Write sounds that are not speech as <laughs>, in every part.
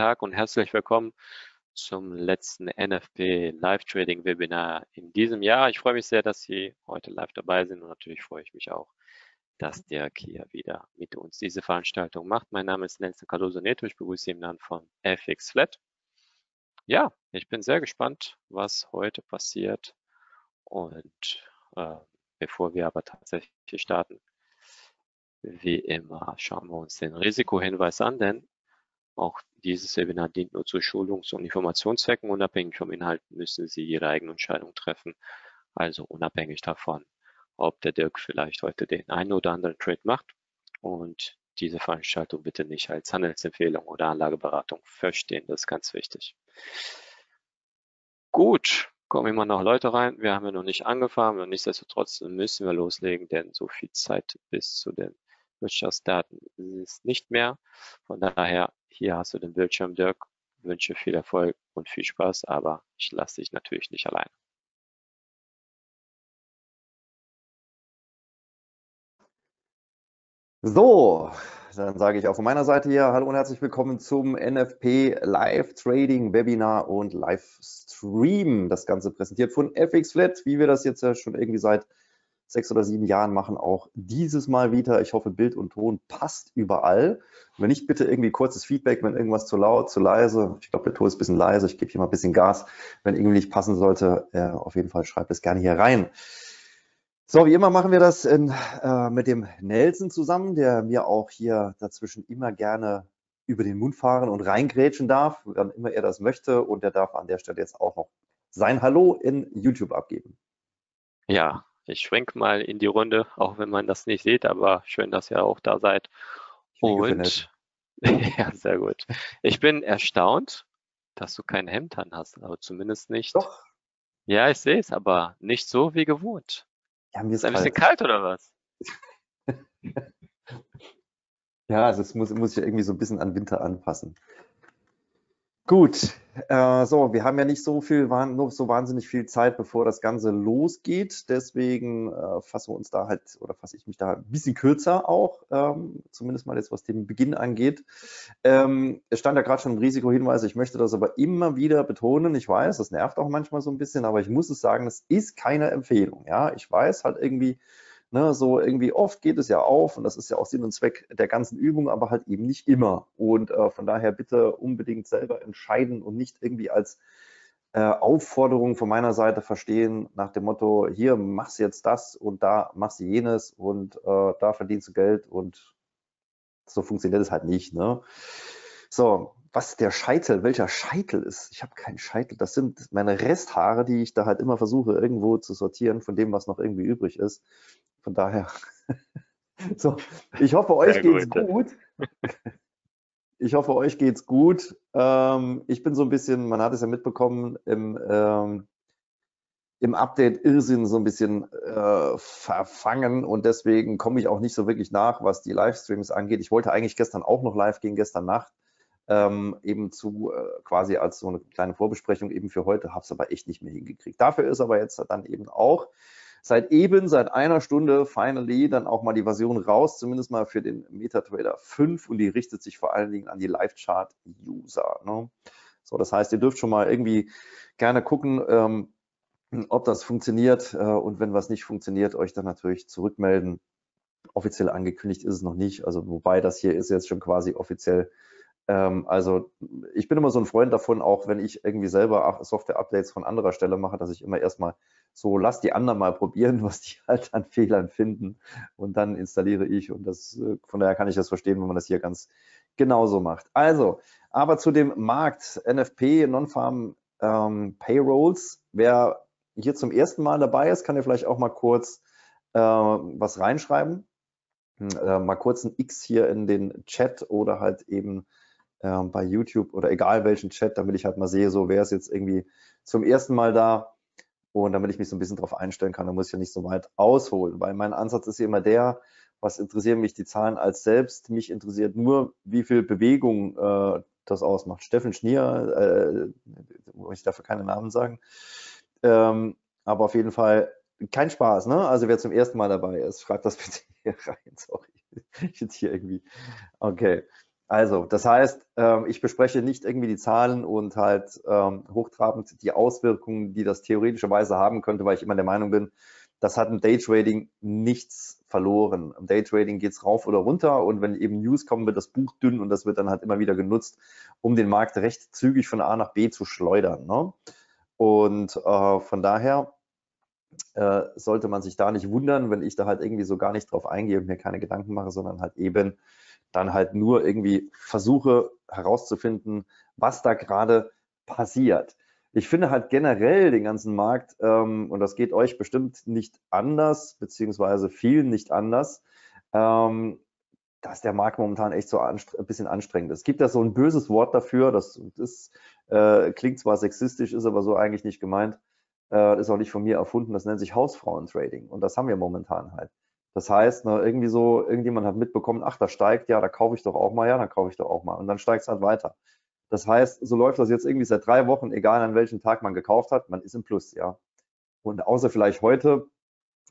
Tag und herzlich willkommen zum letzten NFP Live Trading Webinar in diesem Jahr. Ich freue mich sehr, dass Sie heute live dabei sind und natürlich freue ich mich auch, dass der Kia wieder mit uns diese Veranstaltung macht. Mein Name ist Nelson Cardoso Neto. Ich begrüße Sie im Namen von FX Flat. Ja, ich bin sehr gespannt, was heute passiert. Und äh, bevor wir aber tatsächlich starten, wie immer schauen wir uns den Risikohinweis an, denn auch dieses Webinar dient nur zu Schulungs- und Informationszwecken. Unabhängig vom Inhalt müssen Sie Ihre eigene Entscheidung treffen. Also unabhängig davon, ob der Dirk vielleicht heute den einen oder anderen Trade macht. Und diese Veranstaltung bitte nicht als Handelsempfehlung oder Anlageberatung verstehen. Das ist ganz wichtig. Gut, kommen immer noch Leute rein. Wir haben ja noch nicht angefangen und nichtsdestotrotz müssen wir loslegen, denn so viel Zeit bis zu den Wirtschaftsdaten ist nicht mehr. Von daher, hier hast du den Bildschirm, Dirk. Wünsche viel Erfolg und viel Spaß, aber ich lasse dich natürlich nicht allein. So, dann sage ich auch von meiner Seite hier Hallo und herzlich willkommen zum NFP Live Trading Webinar und Livestream. Das Ganze präsentiert von FX Flat, wie wir das jetzt ja schon irgendwie seit sechs oder sieben Jahren machen, auch dieses Mal wieder. Ich hoffe, Bild und Ton passt überall. Wenn nicht, bitte irgendwie kurzes Feedback, wenn irgendwas zu laut, zu leise. Ich glaube, der Ton ist ein bisschen leise. Ich gebe hier mal ein bisschen Gas. Wenn irgendwie nicht passen sollte, äh, auf jeden Fall schreibt es gerne hier rein. So, wie immer machen wir das in, äh, mit dem Nelson zusammen, der mir auch hier dazwischen immer gerne über den Mund fahren und reingrätschen darf, wann immer er das möchte. Und er darf an der Stelle jetzt auch noch sein Hallo in YouTube abgeben. Ja, ich schwenke mal in die Runde, auch wenn man das nicht sieht, aber schön, dass ihr auch da seid. Und <laughs> ja, sehr gut. Ich bin erstaunt, dass du kein Hemd an hast, aber zumindest nicht. Doch. Ja, ich sehe es, aber nicht so wie gewohnt. Ja, mir ist, ist ein bisschen kalt oder was? <laughs> ja, also es muss, muss ich irgendwie so ein bisschen an Winter anpassen. Gut, äh, so, wir haben ja nicht so viel, so wahnsinnig viel Zeit, bevor das Ganze losgeht. Deswegen äh, fassen wir uns da halt, oder fasse ich mich da ein bisschen kürzer auch, ähm, zumindest mal jetzt, was den Beginn angeht. Ähm, es stand ja gerade schon im Risikohinweis, ich möchte das aber immer wieder betonen. Ich weiß, das nervt auch manchmal so ein bisschen, aber ich muss es sagen, es ist keine Empfehlung. Ja, ich weiß halt irgendwie, Ne, so irgendwie oft geht es ja auf und das ist ja auch Sinn und Zweck der ganzen Übung, aber halt eben nicht immer. Und äh, von daher bitte unbedingt selber entscheiden und nicht irgendwie als äh, Aufforderung von meiner Seite verstehen nach dem Motto, hier machst du jetzt das und da machst du jenes und äh, da verdienst du Geld und so funktioniert es halt nicht. Ne? So, was der Scheitel, welcher Scheitel ist. Ich habe keinen Scheitel. Das sind meine Resthaare, die ich da halt immer versuche irgendwo zu sortieren von dem, was noch irgendwie übrig ist. Von daher, <laughs> so, ich hoffe, euch Sehr geht's gut. gut. <laughs> Ich hoffe, euch geht's gut. Ähm, ich bin so ein bisschen, man hat es ja mitbekommen, im, ähm, im Update Irrsinn so ein bisschen äh, verfangen und deswegen komme ich auch nicht so wirklich nach, was die Livestreams angeht. Ich wollte eigentlich gestern auch noch live gehen, gestern Nacht, ähm, eben zu äh, quasi als so eine kleine Vorbesprechung eben für heute, habe es aber echt nicht mehr hingekriegt. Dafür ist aber jetzt dann eben auch seit eben, seit einer Stunde finally dann auch mal die Version raus, zumindest mal für den MetaTrader 5 und die richtet sich vor allen Dingen an die Live-Chart-User. Ne? So, das heißt, ihr dürft schon mal irgendwie gerne gucken, ähm, ob das funktioniert äh, und wenn was nicht funktioniert, euch dann natürlich zurückmelden. Offiziell angekündigt ist es noch nicht, also wobei das hier ist jetzt schon quasi offiziell also ich bin immer so ein Freund davon, auch wenn ich irgendwie selber Software-Updates von anderer Stelle mache, dass ich immer erstmal so, lass die anderen mal probieren, <laughs> was die halt an Fehlern finden und dann installiere ich und das, äh, von daher kann ich das verstehen, wenn man das hier ganz genauso macht. Also, aber zu dem Markt NFP, Non-Farm ähm, Payrolls, wer hier zum ersten Mal dabei ist, kann ja vielleicht auch mal kurz äh, was reinschreiben. Hm, äh, mal kurz ein X hier in den Chat oder halt eben äh, bei YouTube oder egal welchen Chat, damit ich halt mal sehe, so wer ist jetzt irgendwie zum ersten Mal da und damit ich mich so ein bisschen darauf einstellen kann, da muss ich ja nicht so weit ausholen, weil mein Ansatz ist ja immer der, was interessieren mich die Zahlen als selbst? Mich interessiert nur, wie viel Bewegung äh, das ausmacht. Steffen Schnier, äh, ich dafür keine Namen sagen, ähm, aber auf jeden Fall kein Spaß, ne? Also wer zum ersten Mal dabei ist, schreibt das bitte hier rein. <laughs> Sorry, ich jetzt hier irgendwie. Okay. Also, das heißt, ähm, ich bespreche nicht irgendwie die Zahlen und halt ähm, hochtrabend die Auswirkungen, die das theoretischerweise haben könnte, weil ich immer der Meinung bin, das hat im Daytrading nichts verloren. Im Daytrading geht es rauf oder runter und wenn eben News kommen, wird das Buch dünn und das wird dann halt immer wieder genutzt, um den Markt recht zügig von A nach B zu schleudern. Ne? Und äh, von daher äh, sollte man sich da nicht wundern, wenn ich da halt irgendwie so gar nicht drauf eingehe und mir keine Gedanken mache, sondern halt eben dann halt nur irgendwie versuche herauszufinden, was da gerade passiert. Ich finde halt generell den ganzen Markt, ähm, und das geht euch bestimmt nicht anders, beziehungsweise vielen nicht anders, ähm, dass der Markt momentan echt so ein bisschen anstrengend ist. Es gibt ja so ein böses Wort dafür, das, das äh, klingt zwar sexistisch, ist aber so eigentlich nicht gemeint, äh, ist auch nicht von mir erfunden, das nennt sich Hausfrauentrading und das haben wir momentan halt. Das heißt, ne, irgendwie so, irgendjemand hat mitbekommen, ach, da steigt, ja, da kaufe ich doch auch mal, ja, dann kaufe ich doch auch mal. Und dann steigt es halt weiter. Das heißt, so läuft das jetzt irgendwie seit drei Wochen, egal an welchem Tag man gekauft hat, man ist im Plus, ja. Und außer vielleicht heute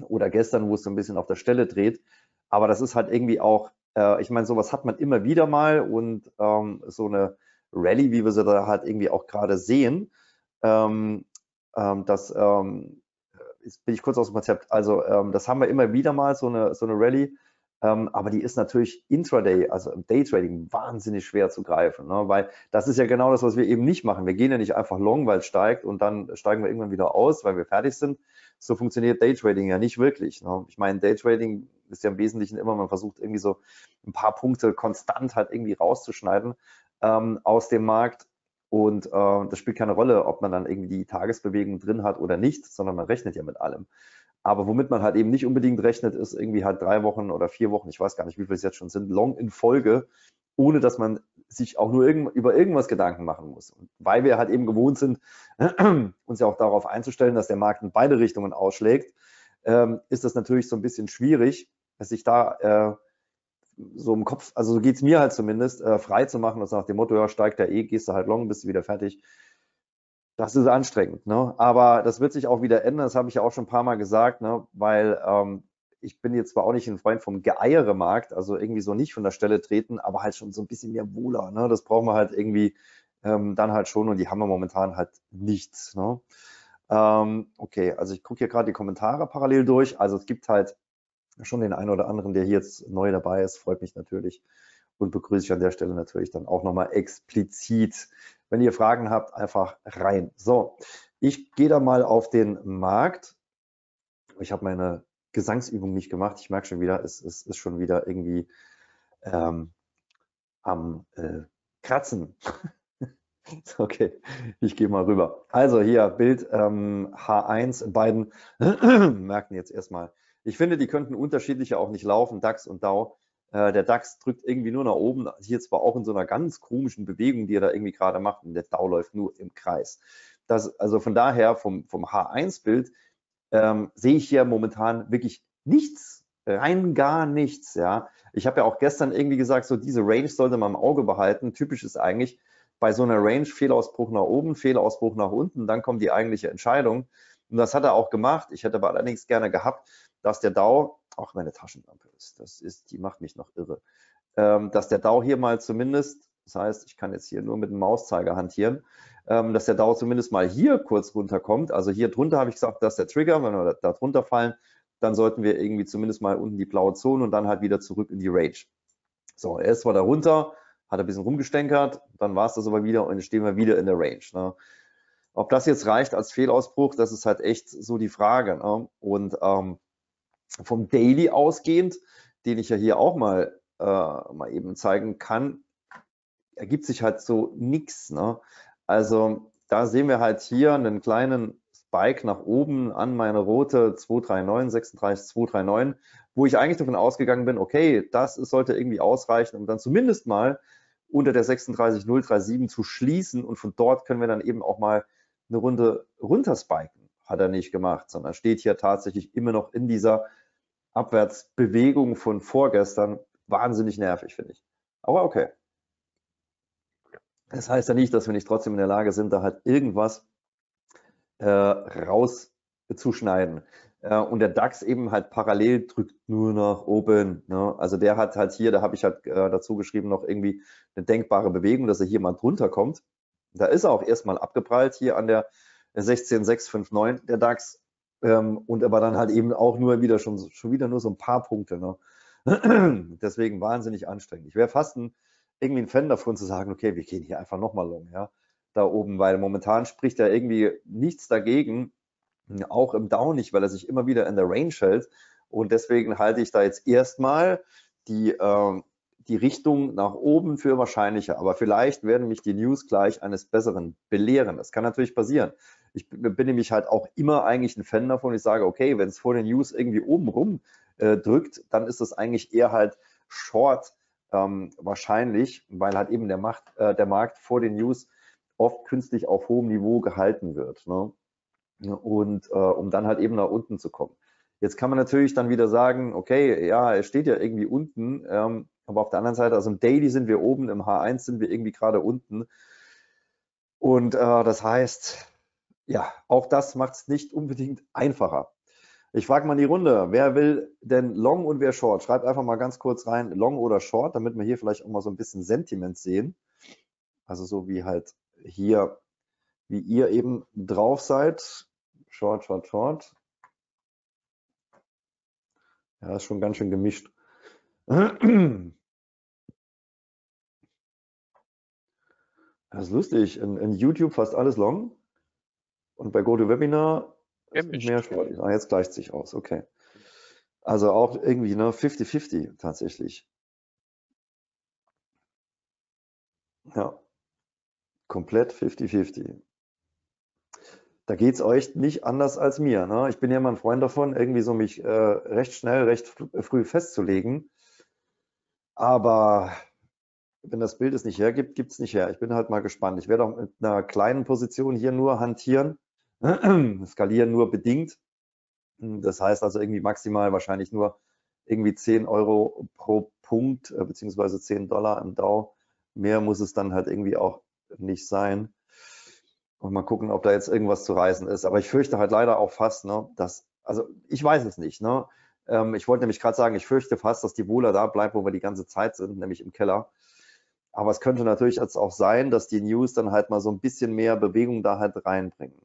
oder gestern, wo es so ein bisschen auf der Stelle dreht. Aber das ist halt irgendwie auch, äh, ich meine, sowas hat man immer wieder mal und ähm, so eine Rallye, wie wir sie da halt irgendwie auch gerade sehen, ähm, ähm, das ähm, jetzt bin ich kurz aus dem Konzept. Also ähm, das haben wir immer wieder mal, so eine, so eine Rallye. Ähm, aber die ist natürlich intraday, also im Daytrading, wahnsinnig schwer zu greifen, ne? weil das ist ja genau das, was wir eben nicht machen. Wir gehen ja nicht einfach long, weil es steigt und dann steigen wir irgendwann wieder aus, weil wir fertig sind. So funktioniert Daytrading ja nicht wirklich. Ne? Ich meine, Daytrading ist ja im Wesentlichen immer, man versucht irgendwie so ein paar Punkte konstant halt irgendwie rauszuschneiden ähm, aus dem Markt und äh, das spielt keine Rolle, ob man dann irgendwie die Tagesbewegung drin hat oder nicht, sondern man rechnet ja mit allem. Aber womit man halt eben nicht unbedingt rechnet, ist irgendwie halt drei Wochen oder vier Wochen, ich weiß gar nicht, wie viele es jetzt schon sind, long in Folge, ohne dass man sich auch nur irgend, über irgendwas Gedanken machen muss. Und weil wir halt eben gewohnt sind, <clears throat> uns ja auch darauf einzustellen, dass der Markt in beide Richtungen ausschlägt, ähm, ist das natürlich so ein bisschen schwierig, sich da äh, so im Kopf, also so geht es mir halt zumindest, äh, frei zu machen und nach dem Motto, ja, steigt der eh, gehst du halt long, bist du wieder fertig. Das ist anstrengend, ne? Aber das wird sich auch wieder ändern, das habe ich ja auch schon ein paar Mal gesagt, ne? Weil ähm, ich bin jetzt zwar auch nicht ein Freund vom Geeiere-Markt, also irgendwie so nicht von der Stelle treten, aber halt schon so ein bisschen mehr wohler. Ne? Das brauchen wir halt irgendwie ähm, dann halt schon und die haben wir momentan halt nichts. Ne? Ähm, okay, also ich gucke hier gerade die Kommentare parallel durch. Also es gibt halt schon den einen oder anderen, der hier jetzt neu dabei ist, freut mich natürlich und begrüße ich an der Stelle natürlich dann auch nochmal explizit. Wenn ihr Fragen habt, einfach rein. So, ich gehe da mal auf den Markt. Ich habe meine Gesangsübung nicht gemacht. Ich merke schon wieder, es, es ist schon wieder irgendwie ähm, am äh, Kratzen. <laughs> okay, ich gehe mal rüber. Also hier Bild ähm, H1, beiden <clears throat> merken jetzt erstmal ich finde, die könnten unterschiedlicher auch nicht laufen, DAX und DAO. Äh, der DAX drückt irgendwie nur nach oben, hier zwar auch in so einer ganz komischen Bewegung, die er da irgendwie gerade macht, und der DAO läuft nur im Kreis. Das, also von daher, vom, vom H1-Bild, ähm, sehe ich hier momentan wirklich nichts, rein gar nichts. Ja, Ich habe ja auch gestern irgendwie gesagt, so diese Range sollte man im Auge behalten. Typisch ist eigentlich bei so einer Range Fehlausbruch nach oben, Fehlausbruch nach unten, dann kommt die eigentliche Entscheidung. Und das hat er auch gemacht. Ich hätte aber allerdings gerne gehabt, dass der DAO, auch meine Taschenlampe ist, das ist, die macht mich noch irre, ähm, dass der DAO hier mal zumindest, das heißt, ich kann jetzt hier nur mit dem Mauszeiger hantieren, ähm, dass der DAO zumindest mal hier kurz runterkommt. Also hier drunter habe ich gesagt, dass der Trigger, wenn wir da drunter fallen, dann sollten wir irgendwie zumindest mal unten die blaue Zone und dann halt wieder zurück in die Range. So, er ist zwar da runter, hat ein bisschen rumgestänkert, dann war es das aber wieder und dann stehen wir wieder in der Range. Ne? Ob das jetzt reicht als Fehlausbruch, das ist halt echt so die Frage. Ne? Und ähm, vom Daily ausgehend, den ich ja hier auch mal, äh, mal eben zeigen kann, ergibt sich halt so nichts. Ne? Also da sehen wir halt hier einen kleinen Spike nach oben an meine rote 239, 36, 239, wo ich eigentlich davon ausgegangen bin, okay, das sollte irgendwie ausreichen, um dann zumindest mal unter der 36037 zu schließen und von dort können wir dann eben auch mal eine Runde runterspiken. Hat er nicht gemacht, sondern steht hier tatsächlich immer noch in dieser Abwärtsbewegung von vorgestern wahnsinnig nervig, finde ich. Aber okay. Das heißt ja nicht, dass wir nicht trotzdem in der Lage sind, da halt irgendwas äh, rauszuschneiden. Äh, und der DAX eben halt parallel drückt nur nach oben. Ne? Also der hat halt hier, da habe ich halt äh, dazu geschrieben, noch irgendwie eine denkbare Bewegung, dass er hier mal drunter kommt. Da ist er auch erstmal abgeprallt hier an der 16659 der DAX ähm, und aber dann halt eben auch nur wieder schon, schon wieder nur so ein paar Punkte. Ne? <clears throat> Deswegen wahnsinnig anstrengend. Ich wäre fast ein, irgendwie ein Fan davon zu sagen, okay, wir gehen hier einfach nochmal long, ja, da oben, weil momentan spricht da irgendwie nichts dagegen, auch im Down nicht, weil er sich immer wieder in der Range hält. Und deswegen halte ich da jetzt erstmal die, äh, die Richtung nach oben für wahrscheinlicher. Aber vielleicht werden mich die News gleich eines Besseren belehren. Das kann natürlich passieren. Ich bin nämlich halt auch immer eigentlich ein Fan davon. Ich sage, okay, wenn es vor den News irgendwie oben rum äh, drückt, dann ist das eigentlich eher halt Short ähm, wahrscheinlich, weil halt eben der, Macht, äh, der Markt vor den News oft künstlich auf hohem Niveau gehalten wird. Ne? Und äh, um dann halt eben nach unten zu kommen. Jetzt kann man natürlich dann wieder sagen, okay, ja, er steht ja irgendwie unten, ähm, aber auf der anderen Seite, also im Daily sind wir oben, im H1 sind wir irgendwie gerade unten. Und äh, das heißt, ja, auch das macht es nicht unbedingt einfacher. Ich frage mal die Runde, wer will denn Long und wer Short? Schreibt einfach mal ganz kurz rein, Long oder Short, damit wir hier vielleicht auch mal so ein bisschen Sentiment sehen. Also so wie halt hier, wie ihr eben drauf seid. Short, Short, Short. Ja, ist schon ganz schön gemischt. Das ist lustig. In, in YouTube fast alles Long und bei GoToWebinar mehr Short. Ah, jetzt gleicht sich aus. Okay. Also auch irgendwie ne 50-50 tatsächlich. Ja. Komplett 50-50 da geht es euch nicht anders als mir. Ne? Ich bin ja immer ein Freund davon, irgendwie so mich äh, recht schnell, recht früh festzulegen. Aber wenn das Bild es nicht hergibt, gibt es nicht her. Ich bin halt mal gespannt. Ich werde auch mit einer kleinen Position hier nur hantieren, <clears throat> skalieren nur bedingt. Das heißt also irgendwie maximal wahrscheinlich nur irgendwie 10 Euro pro Punkt, äh, beziehungsweise 10 Dollar im DAO. Mehr muss es dann halt irgendwie auch nicht sein. Und mal gucken, ob da jetzt irgendwas zu reißen ist. Aber ich fürchte halt leider auch fast, ne, dass, also ich weiß es nicht. Ne? Ähm, ich wollte nämlich gerade sagen, ich fürchte fast, dass die Wohler da bleibt, wo wir die ganze Zeit sind, nämlich im Keller. Aber es könnte natürlich jetzt auch sein, dass die News dann halt mal so ein bisschen mehr Bewegung da halt reinbringen.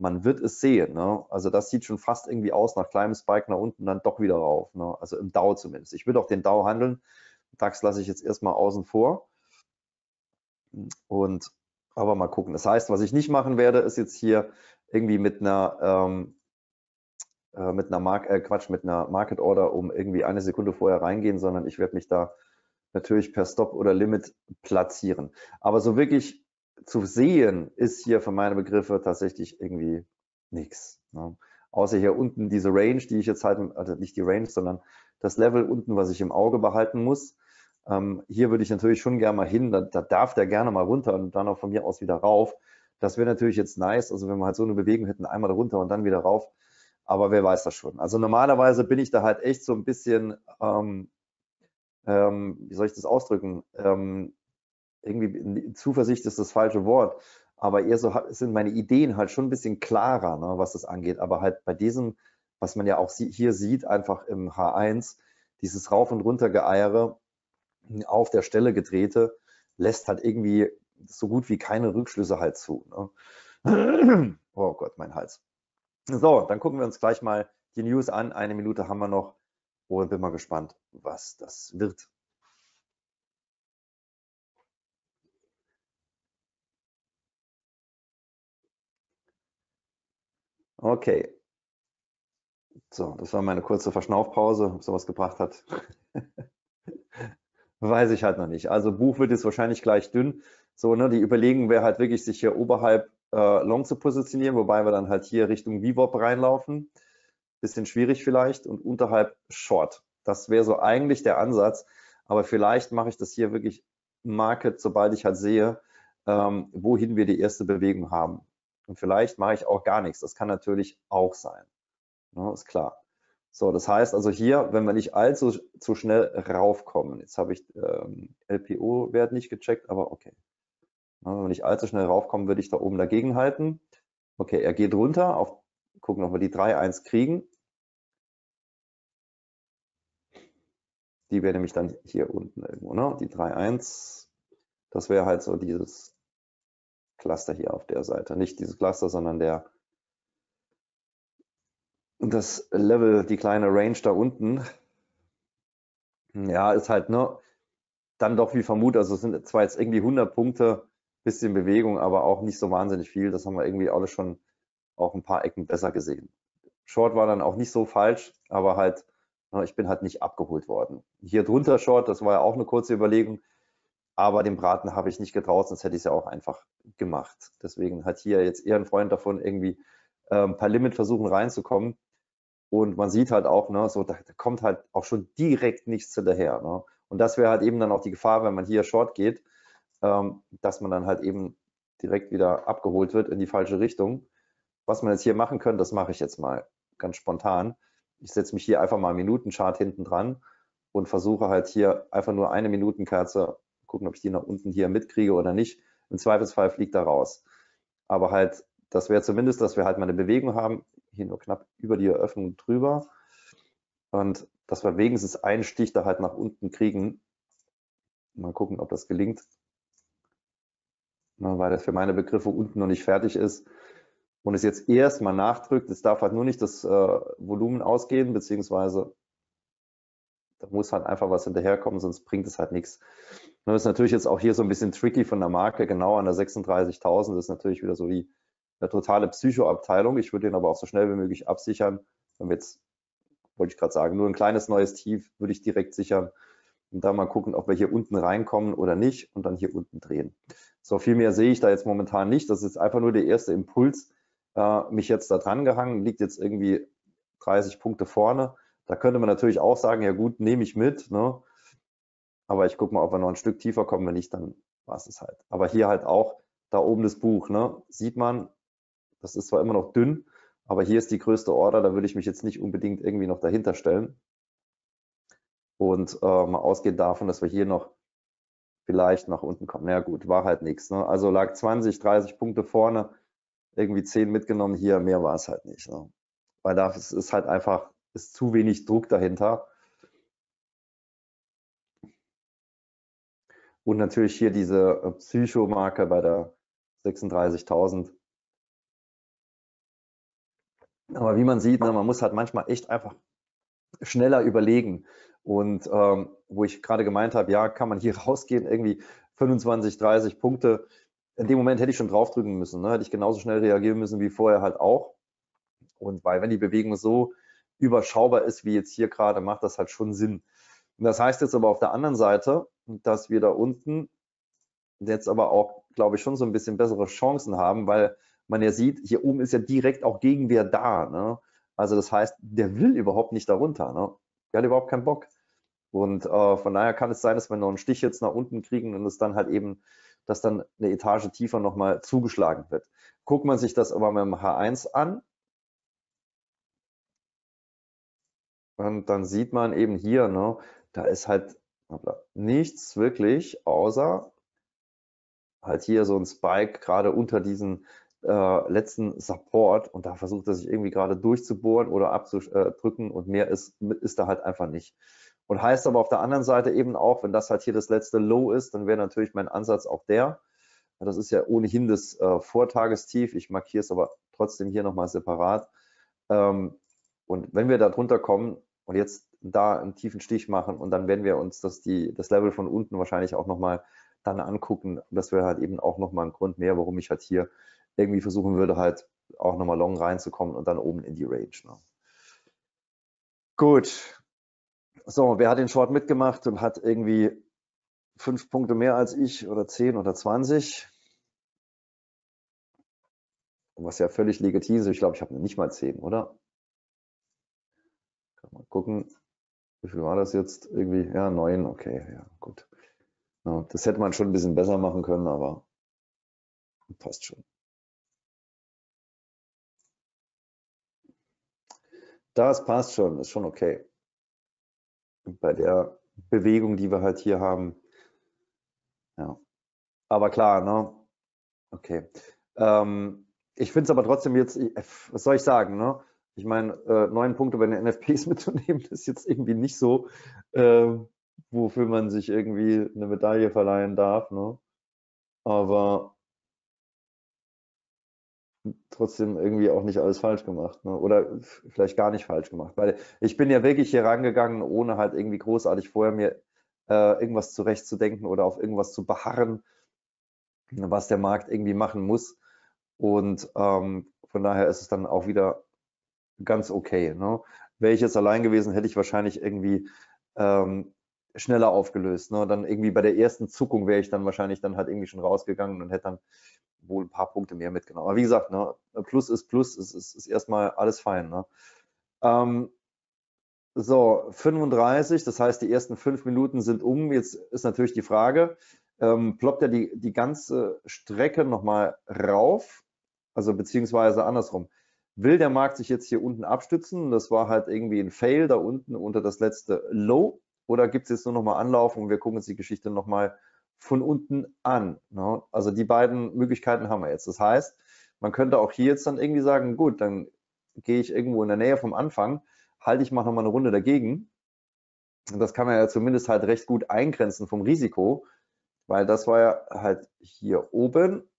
Man wird es sehen. Ne? Also das sieht schon fast irgendwie aus nach kleinem Spike nach unten, dann doch wieder rauf. Ne? Also im DAO zumindest. Ich würde auch den DAO handeln. DAX lasse ich jetzt erstmal außen vor. Und aber mal gucken. Das heißt, was ich nicht machen werde, ist jetzt hier irgendwie mit einer ähm, äh, mit einer Mark äh, Quatsch, mit einer Market Order um irgendwie eine Sekunde vorher reingehen, sondern ich werde mich da natürlich per Stop oder Limit platzieren. Aber so wirklich zu sehen ist hier für meine Begriffe tatsächlich irgendwie nichts. Ne? Außer hier unten diese Range, die ich jetzt halt, also nicht die Range, sondern das Level unten, was ich im Auge behalten muss. Ähm, hier würde ich natürlich schon gerne mal hin, da, da, darf der gerne mal runter und dann auch von mir aus wieder rauf. Das wäre natürlich jetzt nice, also wenn wir halt so eine Bewegung hätten, einmal runter und dann wieder rauf. Aber wer weiß das schon. Also normalerweise bin ich da halt echt so ein bisschen, ähm, ähm, wie soll ich das ausdrücken? Irgendwie Zuversicht ist das falsche Wort, aber eher so sind meine Ideen halt schon ein bisschen klarer, ne, was das angeht. Aber halt bei diesem, was man ja auch hier sieht, einfach im H1, dieses Rauf- und Runtergeeiere, auf der Stelle gedrehte, lässt halt irgendwie so gut wie keine Rückschlüsse halt zu. Ne? <clears throat> Oh Gott, mein Hals. So, dann gucken wir uns gleich mal die News an. Eine Minute haben wir noch und bin mal gespannt, was das wird. Okay. So, das war meine kurze Verschnaufpause, ob sowas gebracht hat. <laughs> Weiß ich halt noch nicht. Also Buch wird jetzt wahrscheinlich gleich dünn. So, ne, die Überlegung wäre halt wirklich, sich hier oberhalb äh, Long zu positionieren, wobei wir dann halt hier Richtung VWAP reinlaufen. Bisschen schwierig vielleicht und unterhalb Short. Das wäre so eigentlich der Ansatz. Aber vielleicht mache ich das hier wirklich Market, sobald ich halt sehe, ähm, wohin wir die erste Bewegung haben. Und vielleicht mache ich auch gar nichts. Das kann natürlich auch sein. Ja, ist klar. So, das heißt also hier, wenn wir nicht allzu zu schnell raufkommen, jetzt habe ich ähm, LPO-Wert nicht gecheckt, aber okay. wenn wir nicht allzu schnell raufkommen, würde ich da oben dagegen halten. Okay, er geht runter auf gucken, ob wir die 3-1 kriegen. Die wäre nämlich dann hier unten irgendwo, ne? Die 3-1. Das wäre halt so dieses Cluster hier auf der Seite. Nicht dieses Cluster, sondern der das Level, die kleine Range da unten. Ja, ist halt, ne, dann doch wie vermutet, also es sind zwar jetzt irgendwie 100 Punkte, bisschen Bewegung, aber auch nicht so wahnsinnig viel. Das haben wir irgendwie alle schon auch ein paar Ecken besser gesehen. Short war dann auch nicht so falsch, aber halt, ne, ich bin halt nicht abgeholt worden. Hier drunter Short, das war ja auch eine kurze Überlegung, aber den Braten habe ich nicht getraut, sonst hätte ich es ja auch einfach gemacht. Deswegen hat hier jetzt eher ein Freund davon, irgendwie äh, paar Limit versuchen reinzukommen. Und man sieht halt auch, ne, so, da, da kommt halt auch schon direkt nichts hinterher. Ne? Und das wäre halt eben dann auch die Gefahr, wenn man hier Short geht, ähm, dass man dann halt eben direkt wieder abgeholt wird in die falsche Richtung. Was man jetzt hier machen könnte, das mache ich jetzt mal ganz spontan. Ich setze mich hier einfach mal Minutenchart hinten dran und versuche halt hier einfach nur eine Minutenkerze, gucken, ob ich die nach unten hier mitkriege oder nicht. Im Zweifelsfall fliegt er raus. Aber halt, das wäre zumindest, dass wir halt mal eine Bewegung haben, hier nur knapp über die Eröffnung drüber. Und dass wir wenigstens einen Stich da halt nach unten kriegen. Mal gucken, ob das gelingt. Na, weil das für meine Begriffe unten noch nicht fertig ist und es jetzt erstmal nachdrückt. Es darf halt nur nicht das äh, Volumen ausgehen, beziehungsweise da muss halt einfach was hinterherkommen, sonst bringt es halt nichts. Das ist natürlich jetzt auch hier so ein bisschen tricky von der Marke, genau an der 36.000 ist natürlich wieder so die, die totale Psychoabteilung. Ich würde den aber auch so schnell wie möglich absichern. Wenn wir jetzt wollte ich gerade sagen, nur ein kleines neues Tief würde ich direkt sichern und da mal gucken, ob wir hier unten reinkommen oder nicht und dann hier unten drehen. So viel mehr sehe ich da jetzt momentan nicht. Das ist einfach nur der erste Impuls, äh, mich jetzt da dran gehangen, liegt jetzt irgendwie 30 Punkte vorne. Da könnte man natürlich auch sagen, ja gut, nehme ich mit, ne? aber ich gucke mal, ob wir noch ein Stück tiefer kommen, wenn nicht, dann war es es halt. Aber hier halt auch, da oben das Buch, ne? sieht man, das ist zwar immer noch dünn, aber hier ist die größte Order, da würde ich mich jetzt nicht unbedingt irgendwie noch dahinter stellen. Und äh, mal ausgehen davon, dass wir hier noch vielleicht nach unten kommen. Ja gut, war halt nichts. Ne? Also lag 20, 30 Punkte vorne, irgendwie 10 mitgenommen, hier mehr war es halt nicht. Ne? Weil da ist, ist halt einfach, ist zu wenig Druck dahinter. Und natürlich hier diese äh, Psychomarke bei der 36.000 aber wie man sieht, ne, man muss halt manchmal echt einfach schneller überlegen. Und ähm, wo ich gerade gemeint habe, ja, kann man hier <laughs> rausgehen, irgendwie 25, 30 Punkte. In dem Moment hätte ich schon draufdrücken müssen. Ne? Hätte ich genauso schnell reagieren müssen wie vorher halt auch. Und weil, wenn die Bewegung so überschaubar ist, wie jetzt hier gerade, macht das halt schon Sinn. Und das heißt jetzt aber auf der anderen Seite, dass wir da unten jetzt aber auch, glaube ich, schon so ein bisschen bessere Chancen haben, weil man ja sieht, hier oben ist ja direkt auch Gegenwehr da. Ne? Also das heißt, der will überhaupt nicht darunter. Ne? Der hat überhaupt keinen Bock. Und äh, von daher kann es sein, dass wir noch einen Stich jetzt nach unten kriegen und es dann halt eben, dass dann eine Etage tiefer nochmal zugeschlagen wird. Guckt man sich das aber mit dem H1 an, und dann sieht man eben hier, ne, da ist halt nichts wirklich, außer halt hier so ein Spike gerade unter diesen äh, letzten Support und da versucht er sich irgendwie gerade durchzubohren oder abzudrücken und mehr ist, ist da halt einfach nicht. Und heißt aber auf der anderen Seite eben auch, wenn das halt hier das letzte Low ist, dann wäre natürlich mein Ansatz auch der. Das ist ja ohnehin das äh, Vortagestief. Ich markiere es aber trotzdem hier nochmal separat. Ähm, und wenn wir da drunter kommen und jetzt da einen tiefen Stich machen und dann werden wir uns das, die, das Level von unten wahrscheinlich auch nochmal dann angucken. Das wäre halt eben auch nochmal ein Grund mehr, warum ich halt hier irgendwie versuchen würde, halt auch nochmal long reinzukommen und dann oben in die Range. Ne? Gut. So, wer hat den Short mitgemacht und hat irgendwie fünf Punkte mehr als ich oder zehn oder zwanzig? Was ja völlig legitim ist. Ich glaube, ich habe nicht mal zehn, oder? Mal gucken. Wie viel war das jetzt? Irgendwie, ja, neun, okay, ja, gut. Ja, das hätte man schon ein bisschen besser machen können, aber passt schon. Das passt schon, ist schon okay. Bei der Bewegung, die wir halt hier haben. Ja. Aber klar, ne? Okay. Ähm, ich finde es aber trotzdem jetzt, was soll ich sagen, ne? Ich meine, äh, neun Punkte bei den NFPs <laughs> mitzunehmen, ist jetzt irgendwie nicht so, äh, wofür man sich irgendwie eine Medaille verleihen darf. Ne? Aber trotzdem irgendwie auch nicht alles falsch gemacht. Ne? Oder vielleicht gar nicht falsch gemacht. Weil ich bin ja wirklich hier rangegangen, ohne halt irgendwie großartig vorher mir äh, irgendwas zurechtzudenken oder auf irgendwas zu beharren, was der Markt irgendwie machen muss. Und ähm, von daher ist es dann auch wieder ganz okay. Ne? Wäre ich jetzt allein gewesen, hätte ich wahrscheinlich irgendwie ähm, schneller aufgelöst. Ne? Dann irgendwie bei der ersten Zuckung wäre ich dann wahrscheinlich dann halt irgendwie schon rausgegangen und hätte dann wohl ein paar Punkte mehr mitgenommen. Aber wie gesagt, ne, Plus ist Plus, ist, ist, ist erstmal alles fein. Ne? Ähm, so, 35, das heißt, die ersten fünf Minuten sind um. Jetzt ist natürlich die Frage, ähm, ploppt er die, die ganze Strecke nochmal rauf? Also beziehungsweise andersrum. Will der Markt sich jetzt hier unten abstützen? Das war halt irgendwie ein Fail da unten unter das letzte Low. Oder gibt es jetzt nur nochmal Anlauf und wir gucken uns die Geschichte nochmal von unten an? Ne? Also die beiden Möglichkeiten haben wir jetzt. Das heißt, man könnte auch hier jetzt dann irgendwie sagen, gut, dann gehe ich irgendwo in der Nähe vom Anfang, halte ich mal nochmal eine Runde dagegen. Und das kann man ja zumindest halt recht gut eingrenzen vom Risiko, weil das war ja halt hier oben.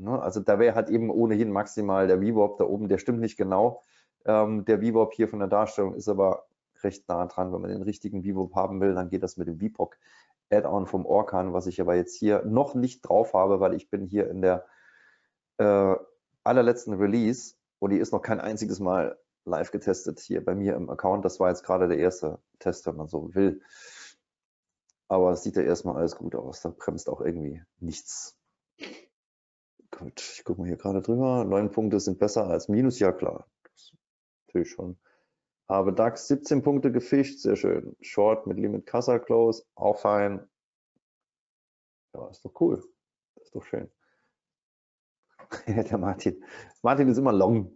Ne? Also da wäre halt eben ohnehin maximal der VWAP da oben, der stimmt nicht genau. Ähm, der VWAP hier von der Darstellung ist aber recht nah dran. Wenn man den richtigen VIVOP haben will, dann geht das mit dem VPOC Add-on vom Orkan, was ich aber jetzt hier noch nicht drauf habe, weil ich bin hier in der äh, allerletzten Release und die ist noch kein einziges Mal live getestet hier bei mir im Account. Das war jetzt gerade der erste Test, wenn man so will. Aber es sieht ja erstmal alles gut aus. Da bremst auch irgendwie nichts. Gut, ich gucke mal hier gerade drüber. Neun Punkte sind besser als Minus. Ja, klar. Das natürlich schon habe DAX 17 Punkte gefischt, sehr schön. Short mit Limit Casa Close, auch fein. Ja, ist doch cool. Ist doch schön. <laughs> der Martin. Martin ist immer long.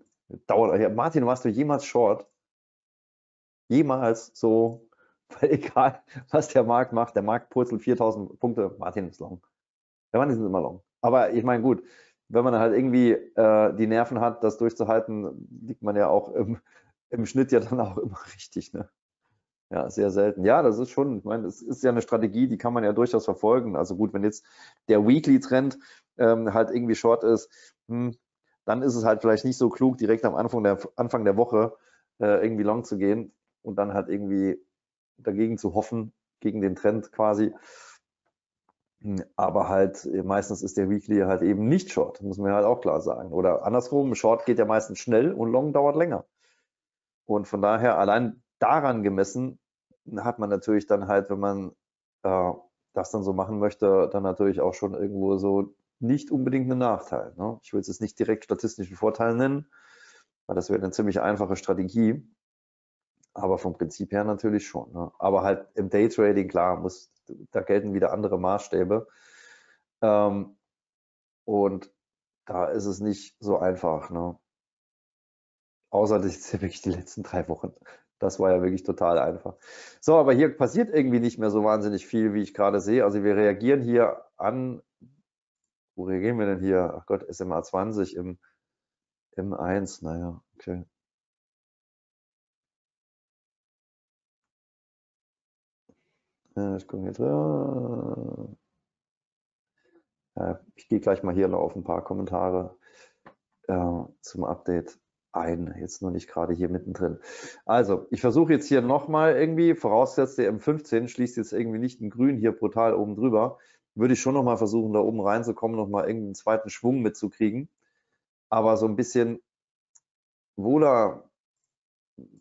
Dauert. Martin, warst du jemals short? Jemals so, <laughs> weil egal, was der Markt macht, der Markt purzelt 4000 Punkte, Martin ist long. Der Mann ist immer long. Aber ich meine, gut, wenn man halt irgendwie äh, die Nerven hat, das durchzuhalten, liegt man ja auch im, im Schnitt ja dann auch immer <laughs> richtig. Ne? Ja, sehr selten. Ja, das ist schon, ich meine, es ist ja eine Strategie, die kann man ja durchaus verfolgen. Also gut, wenn jetzt der Weekly-Trend ähm, halt irgendwie short ist, hm, dann ist es halt vielleicht nicht so klug, direkt am Anfang der, Anfang der Woche äh, irgendwie long zu gehen und dann halt irgendwie dagegen zu hoffen, gegen den Trend quasi. Hm, aber halt äh, meistens ist der Weekly halt eben nicht short, muss man halt auch klar sagen. Oder andersrum, short geht ja meistens schnell und long dauert länger. Und von daher allein daran gemessen hat man natürlich dann halt, wenn man äh, das dann so machen möchte, dann natürlich auch schon irgendwo so nicht unbedingt einen Nachteil. Ne? Ich will es jetzt nicht direkt statistischen Vorteil nennen, weil das wäre eine ziemlich einfache Strategie. Aber vom Prinzip her natürlich schon. Ne? Aber halt im Daytrading, klar, muss, da gelten wieder andere Maßstäbe. Ähm, und da ist es nicht so einfach. Ne? Außer das ja <laughs> wirklich die letzten drei Wochen. Das war ja wirklich total einfach. So, aber hier passiert irgendwie nicht mehr so wahnsinnig viel, wie ich gerade sehe. Also wir reagieren hier an, wo reagieren wir denn hier? Ach Gott, SMA 20 im M1, naja, okay. Ich gucke jetzt. Ich gehe gleich mal hier noch auf ein paar Kommentare äh, zum Update ein, jetzt nur nicht gerade hier mittendrin. Also, ich versuche jetzt hier nochmal irgendwie, voraussetzt der M15 schließt jetzt irgendwie nicht ein Grün hier brutal oben drüber, würde ich schon nochmal versuchen, da oben reinzukommen, nochmal irgendeinen zweiten Schwung mitzukriegen. Aber so ein bisschen wohler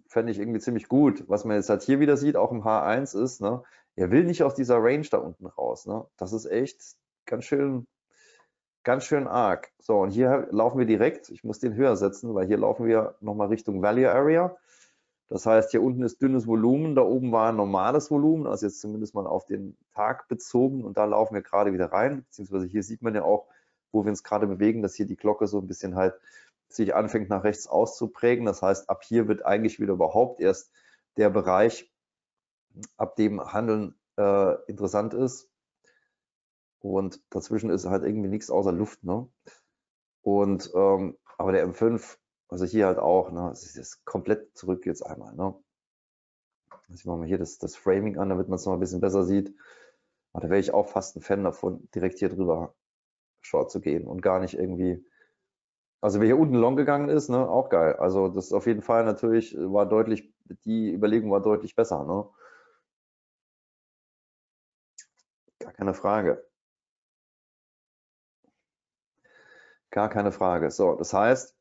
fände ich irgendwie ziemlich gut. Was man jetzt halt hier wieder sieht, auch im H1 ist, ne, er will nicht aus dieser Range da unten raus. Ne? Das ist echt ganz schön ganz schön arg. So, und hier laufen wir direkt, ich muss den höher setzen, weil hier laufen wir nochmal Richtung Value Area. Das heißt, hier unten ist dünnes Volumen, da oben war ein normales Volumen, also jetzt zumindest mal auf den Tag bezogen und da laufen wir gerade wieder rein, beziehungsweise hier sieht man ja auch, wo wir uns gerade bewegen, dass hier die Glocke so ein bisschen halt sich anfängt nach rechts auszuprägen. Das heißt, ab hier wird eigentlich wieder überhaupt erst der Bereich, ab dem Handeln äh, interessant ist. Und dazwischen ist halt irgendwie nichts außer Luft. Ne? Und ähm, Aber der M5, also hier halt auch, ne, es ist komplett zurück jetzt einmal. Ne. Also ich mache mal hier das, das Framing an, damit man es noch ein bisschen besser sieht. Aber da wäre ich auch fast ein Fan davon, direkt hier drüber Short zu gehen und gar nicht irgendwie. Also wer hier unten long gegangen ist, ne, auch geil. Also das auf jeden Fall natürlich war deutlich, die Überlegung war deutlich besser, ne? Gar keine Frage. Gar keine Frage. So, das heißt,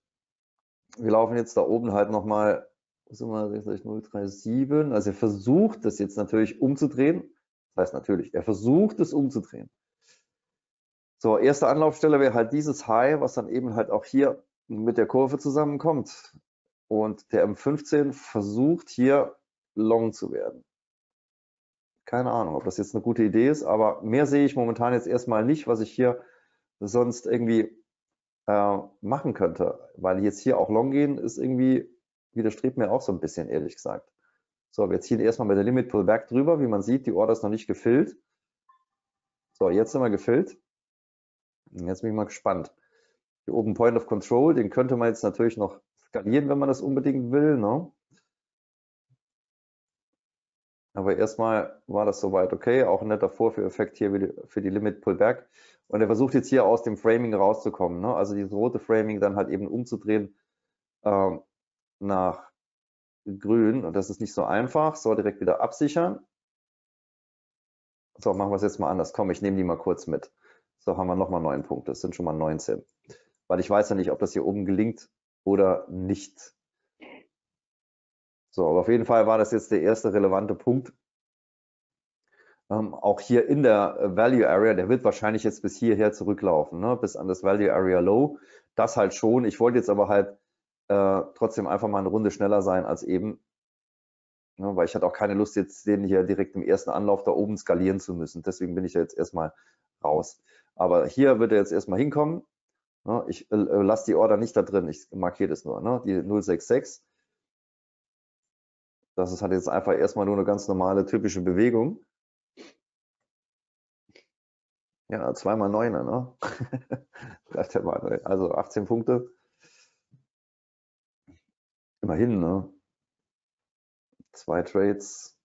wir laufen jetzt da oben halt nochmal, was sind wir, 037. Also er versucht das jetzt natürlich umzudrehen. Das heißt natürlich, er versucht es umzudrehen. So, erste Anlaufstelle wäre halt dieses High, was dann eben halt auch hier mit der Kurve zusammenkommt. Und der M15 versucht hier long zu werden. Keine Ahnung, ob das jetzt eine gute Idee ist, aber mehr sehe ich momentan jetzt erstmal nicht, was ich hier sonst irgendwie äh, machen könnte, weil jetzt hier auch long gehen ist irgendwie, widerstrebt mir auch so ein bisschen, ehrlich gesagt. So, wir ziehen erstmal mit der Limit Pullback drüber. Wie man sieht, die Order ist noch nicht gefüllt. So, jetzt sind wir gefüllt. Jetzt bin ich mal gespannt. Hier oben Point of Control, den könnte man jetzt natürlich noch skalieren, wenn man das unbedingt will. Ne? Aber erstmal war das soweit okay. Auch ein netter Vorführeffekt hier für die Limit Pullback. Und er versucht jetzt hier aus dem Framing rauszukommen. Ne? Also dieses rote Framing dann halt eben umzudrehen äh, nach grün. Und das ist nicht so einfach. So, direkt wieder absichern. So, machen wir es jetzt mal anders. Komm, ich nehme die mal kurz mit. So, haben wir nochmal neun Punkte. Das sind schon mal 19. Weil ich weiß ja nicht, ob das hier oben gelingt oder nicht. So, aber auf jeden Fall war das jetzt der erste relevante Punkt, ähm, auch hier in der äh, Value Area, der wird wahrscheinlich jetzt bis hierher zurücklaufen, ne? bis an das Value Area Low. Das halt schon. Ich wollte jetzt aber halt äh, trotzdem einfach mal eine Runde schneller sein als eben, ne? weil ich hatte auch keine Lust, jetzt den hier direkt im ersten Anlauf da oben skalieren zu müssen. Deswegen bin ich jetzt erstmal raus. Aber hier wird er jetzt erstmal hinkommen. Ne? Ich äh, lasse die Order nicht da drin, ich markiere das nur, ne? die 066. Das ist halt jetzt einfach erstmal nur eine ganz normale, typische Bewegung. Ja, zweimal Neuner, ne? <laughs> Bleibt der Manuel. Also 18 Punkte. Immerhin, ne? Zwei Trades.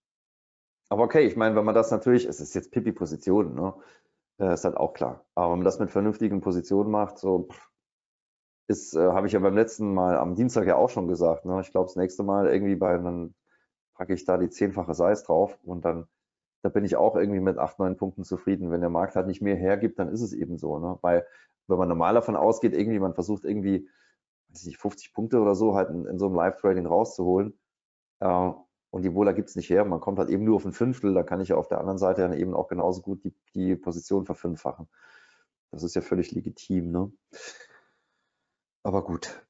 Aber okay, ich meine, wenn man das natürlich, es ist jetzt Pipi-Position, ne? Äh, ist halt auch klar. Aber wenn man das mit vernünftigen Positionen macht, so ist, äh, habe ich ja beim letzten Mal am Dienstag ja auch schon gesagt, ne? Ich glaube, das nächste Mal irgendwie bei, dann packe ich da die zehnfache Size drauf und dann da bin ich auch irgendwie mit acht, neun Punkten zufrieden. Wenn der Markt halt nicht mehr hergibt, dann ist es eben so. Ne? Weil wenn man normal davon ausgeht, irgendwie, man versucht irgendwie, weiß ich, 50 Punkte oder so halt in, in so einem Live-Trading rauszuholen. Äh, und die Wohler gibt es nicht her. Man kommt halt eben nur auf ein Fünftel. Da kann ich ja auf der anderen Seite dann eben auch genauso gut die, die Position verfünffachen. Das ist ja völlig legitim. Ne? Aber gut.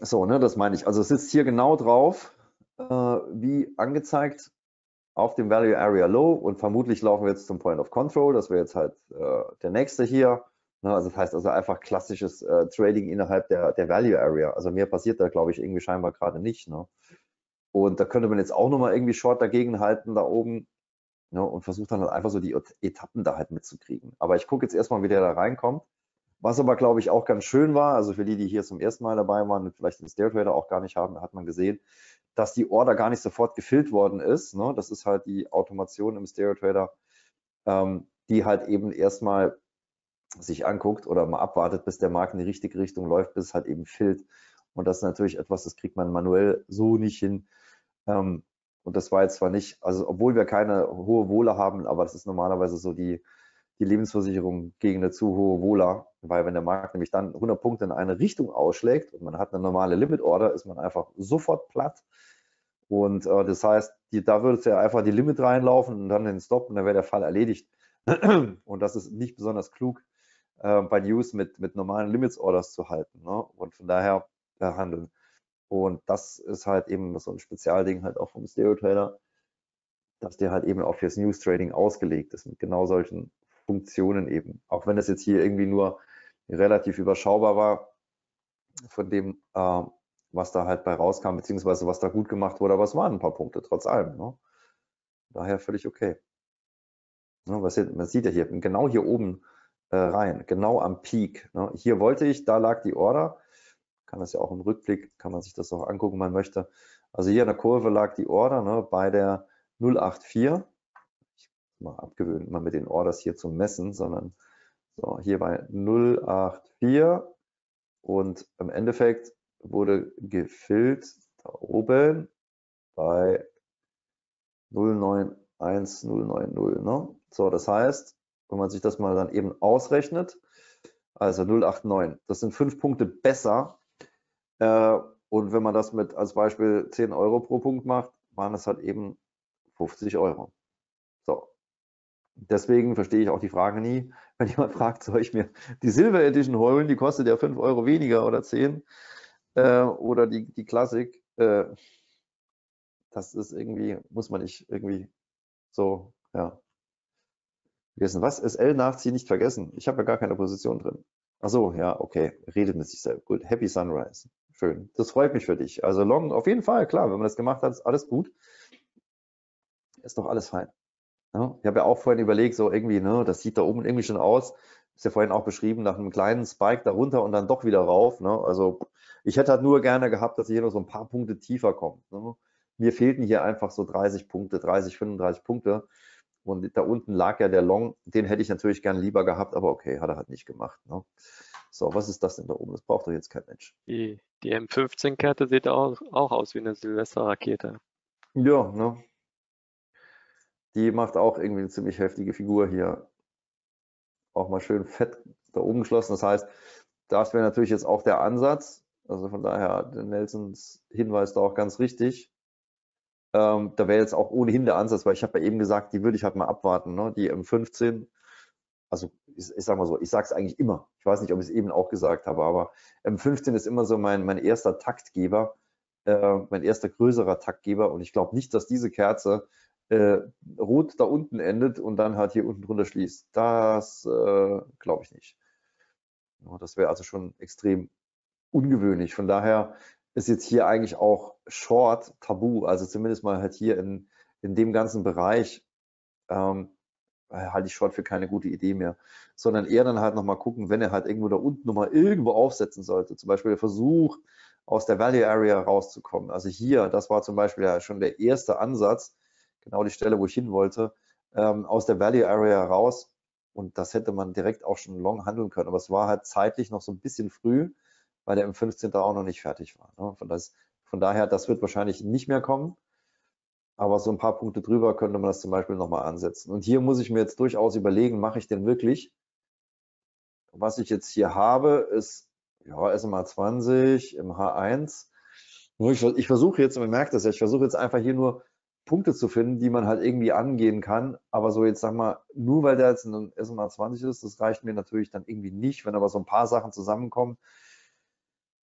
So, ne, das meine ich. Also es sitzt hier genau drauf, äh, wie angezeigt auf dem Value Area Low und vermutlich laufen wir jetzt zum Point of Control. Das wäre jetzt halt äh, der nächste hier. Ne, also das heißt also einfach klassisches äh, Trading innerhalb der, der Value Area. Also mehr passiert da, glaube ich, irgendwie scheinbar gerade nicht. Ne? Und da könnte man jetzt auch nochmal irgendwie Short dagegen halten da oben ne? und versucht dann halt einfach so die Etappen da halt mitzukriegen. Aber ich gucke jetzt erstmal, wie der da reinkommt. Was aber, glaube ich, auch ganz schön war, also für die, die hier zum ersten Mal dabei waren und vielleicht den Stair Trader auch gar nicht haben, hat man gesehen, dass die Order gar nicht sofort gefüllt worden ist. Ne? Das ist halt die Automation im Stereo Trader, ähm, die halt eben erstmal sich anguckt oder mal abwartet, bis der Markt in die richtige Richtung läuft, bis es halt eben fillt. Und das ist natürlich etwas, das kriegt man manuell so nicht hin. Ähm, und das war jetzt zwar nicht, also obwohl wir keine hohe Wohle haben, aber das ist normalerweise so die, die Lebensversicherung gegen eine zu hohe Wohler, weil wenn der Markt nämlich dann 100 Punkte in eine Richtung ausschlägt und man hat eine normale Limit Order, ist man einfach sofort platt. Und äh, das heißt, die, da würde es ja einfach die Limit reinlaufen und dann den Stop und dann wäre der Fall erledigt. <clears throat> Und das ist nicht besonders klug, äh, bei News mit, mit normalen Limits Orders zu halten. Ne? Und von daher äh, handeln. Und das ist halt eben so ein Spezialding halt auch vom Stereo Trader, dass der halt eben auch fürs News Trading ausgelegt ist mit genau solchen Funktionen eben. Auch wenn das jetzt hier irgendwie nur relativ überschaubar war von dem, äh, was da halt bei rauskam, beziehungsweise was da gut gemacht wurde, aber es waren ein paar Punkte, trotz allem. Ne? Daher völlig okay. Ne, was hier, man sieht ja hier, genau hier oben äh, rein, genau am Peak. Ne? Hier wollte ich, da lag die Order kann das ja auch im Rückblick, kann man sich das auch angucken, man möchte. Also hier in der Kurve lag die Order ne, bei der 084. Mal abgewöhnt, mal mit den Orders hier zu messen, sondern so, hier bei 084 und im Endeffekt wurde gefüllt da oben bei 091090. Ne? So, das heißt, wenn man sich das mal dann eben ausrechnet, also 089, das sind fünf Punkte besser. Äh, und wenn man das mit als Beispiel 10 Euro pro Punkt macht, waren es halt eben 50 Euro. Deswegen verstehe ich auch die Frage nie, wenn jemand <laughs> fragt, soll ich mir die Silver Edition holen, die kostet ja 5 Euro weniger oder 10 äh, oder die, die Klassik. Äh, das ist irgendwie, muss man nicht irgendwie so, ja. Vergessen. Was? SL nachziehen nicht vergessen. Ich habe ja gar keine Position drin. Ach so, ja, okay. Redet mit sich selbst. Gut. Happy Sunrise. Schön. Das freut mich für dich. Also Long, auf jeden Fall, klar, wenn man das gemacht hat, ist alles gut. Ist doch alles fein. Ja, ich habe ja auch vorhin überlegt, so irgendwie, ne, das sieht da oben irgendwie schon aus. Ist ja vorhin auch beschrieben, nach einem kleinen Spike darunter und dann doch wieder rauf. Ne? Also ich hätte halt nur gerne gehabt, dass hier noch so ein paar Punkte tiefer kommt. Ne? Mir fehlten hier einfach so 30 Punkte, 30, 35 Punkte. Und da unten lag ja der Long, den hätte ich natürlich gern lieber gehabt, aber okay, hat er halt nicht gemacht. Ne? So, was ist das denn da oben? Das braucht doch jetzt kein Mensch. Die, die M15-Kette sieht auch, auch aus wie eine Silvesterrakete. Ja, ne? Die macht auch irgendwie eine ziemlich heftige Figur hier. Auch mal schön fett da oben geschlossen. Das heißt, das wäre natürlich jetzt auch der Ansatz. Also von daher, Nelsons Hinweis da auch ganz richtig. Ähm, da wäre jetzt auch ohnehin der Ansatz, weil ich habe ja eben gesagt, die würde ich halt mal abwarten, ne? die M15. Also ich, ich sage mal so, ich sage es eigentlich immer. Ich weiß nicht, ob ich es eben auch gesagt habe, aber M15 ist immer so mein, mein erster Taktgeber, äh, mein erster größerer Taktgeber. Und ich glaube nicht, dass diese Kerze äh, rot da unten endet und dann halt hier unten drunter schließt. Das äh, glaube ich nicht. Das wäre also schon extrem ungewöhnlich. Von daher ist jetzt hier eigentlich auch Short tabu, also zumindest mal halt hier in, in dem ganzen Bereich ähm, halte ich Short für keine gute Idee mehr, sondern eher dann halt nochmal gucken, wenn er halt irgendwo da unten nochmal irgendwo aufsetzen sollte, zum Beispiel der Versuch aus der Value Area rauszukommen. Also hier, das war zum Beispiel ja schon der erste Ansatz, genau die Stelle, wo ich hin wollte, ähm, aus der Value Area raus und das hätte man direkt auch schon long handeln können, aber es war halt zeitlich noch so ein bisschen früh weil der M15 da auch noch nicht fertig war. Ne? Von, das, von, daher, das wird wahrscheinlich nicht mehr kommen. Aber so ein paar Punkte drüber könnte man das zum Beispiel nochmal ansetzen. Und hier muss ich mir jetzt durchaus überlegen, mache ich denn wirklich? Was ich jetzt hier habe, ist ja, SMA 20 im H1. Ich, ich versuche jetzt, man merkt das ja, ich versuche jetzt einfach hier nur Punkte zu finden, die man halt irgendwie angehen kann. Aber so jetzt sag mal, nur weil der jetzt ein SMA 20 ist, das reicht mir natürlich dann irgendwie nicht. Wenn aber so ein paar Sachen zusammenkommen,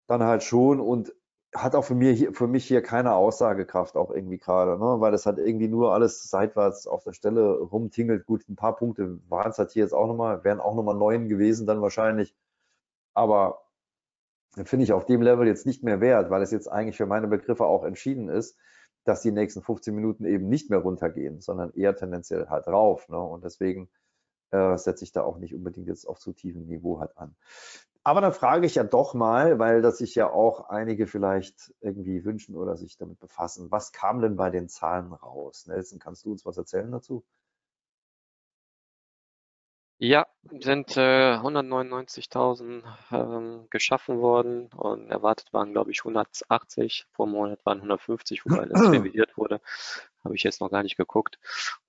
dann halt schon und hat auch für, mir hier, für mich hier keine Aussagekraft auch irgendwie gerade, ne? weil das halt irgendwie nur alles seitwärts auf der Stelle rumtingelt. Gut, ein paar Punkte waren es halt hier jetzt auch nochmal, wären auch nochmal neun gewesen dann wahrscheinlich. Aber finde ich auf dem Level jetzt nicht mehr wert, weil es jetzt eigentlich für meine Begriffe auch entschieden ist, dass die nächsten 15 Minuten eben nicht mehr runtergehen, sondern eher tendenziell halt rauf. Ne? Und deswegen äh, setze ich da auch nicht unbedingt jetzt auf zu tiefem Niveau halt an. Aber dann frage ich ja doch mal, weil das sich ja auch einige vielleicht irgendwie wünschen oder sich damit befassen. Was kam denn bei den Zahlen raus? Nelson, kannst du uns was erzählen dazu? Ja, sind äh, 199.000 ähm, geschaffen worden und erwartet waren, glaube ich, 180. Vor einem Monat waren 150, wobei das <clears throat> revidiert wurde. Habe ich jetzt noch gar nicht geguckt.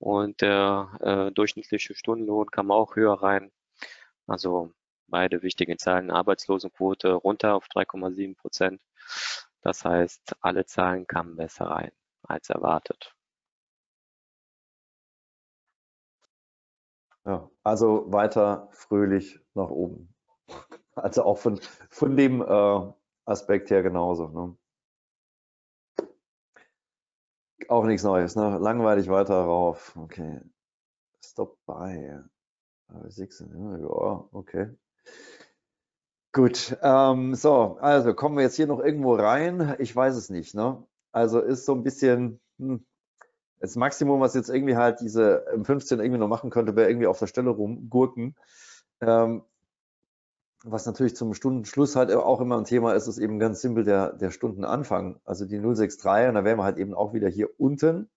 Und der äh, durchschnittliche Stundenlohn kam auch höher rein. Also beide wichtigen Zahlen, Arbeitslosenquote runter auf 3,7 Prozent. Das heißt, alle Zahlen kamen besser rein als erwartet. Ja, also weiter fröhlich nach oben. <laughs> Also auch von, von dem äh, Aspekt her genauso. Ne? Auch nichts Neues, ne? Langweilig weiter rauf. Okay. Stop by. Ja, okay. Gut, ähm, so, also kommen wir jetzt hier noch irgendwo rein? Ich weiß es nicht, ne? Also ist so ein bisschen, hm, das Maximum, was jetzt irgendwie halt diese M15 irgendwie noch machen könnte, wäre irgendwie auf der Stelle rumgurken. Ähm, was natürlich zum Stundenschluss halt auch immer ein Thema ist, ist eben ganz simpel der, der Stundenanfang. Also die 063 und da wären wir halt eben auch wieder hier unten,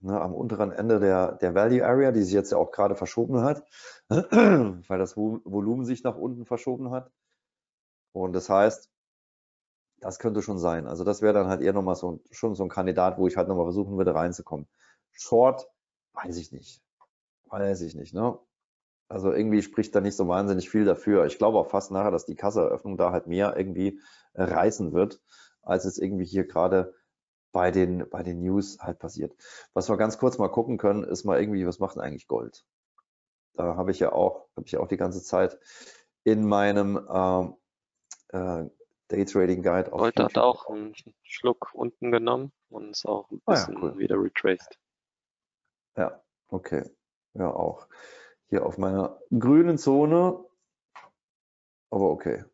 ne, am unteren Ende der, der Value Area, die sich jetzt ja auch gerade verschoben hat, <clears throat> weil das Volumen sich nach unten verschoben hat. Und das heißt, das könnte schon sein. Also das wäre dann halt eher nochmal so, schon so ein Kandidat, wo ich halt nochmal versuchen würde reinzukommen. Short, weiß ich nicht. Weiß ich nicht, ne? Also irgendwie spricht da nicht so wahnsinnig viel dafür. Ich glaube auch fast nachher, dass die Kasseeröffnung da halt mehr irgendwie reißen wird, als es irgendwie hier gerade bei den, bei den News halt passiert. Was wir ganz kurz mal gucken können, ist mal irgendwie, was macht denn eigentlich Gold? Da habe ich ja auch, habe ich ja auch die ganze Zeit in meinem ähm, äh, Daytrading Guide. Gold hat auch einen Schluck unten genommen und ist auch ein bisschen ah ja, cool. wieder retraced. Ja, okay. Ja, auch hier auf meiner grünen Zone. Aber okay,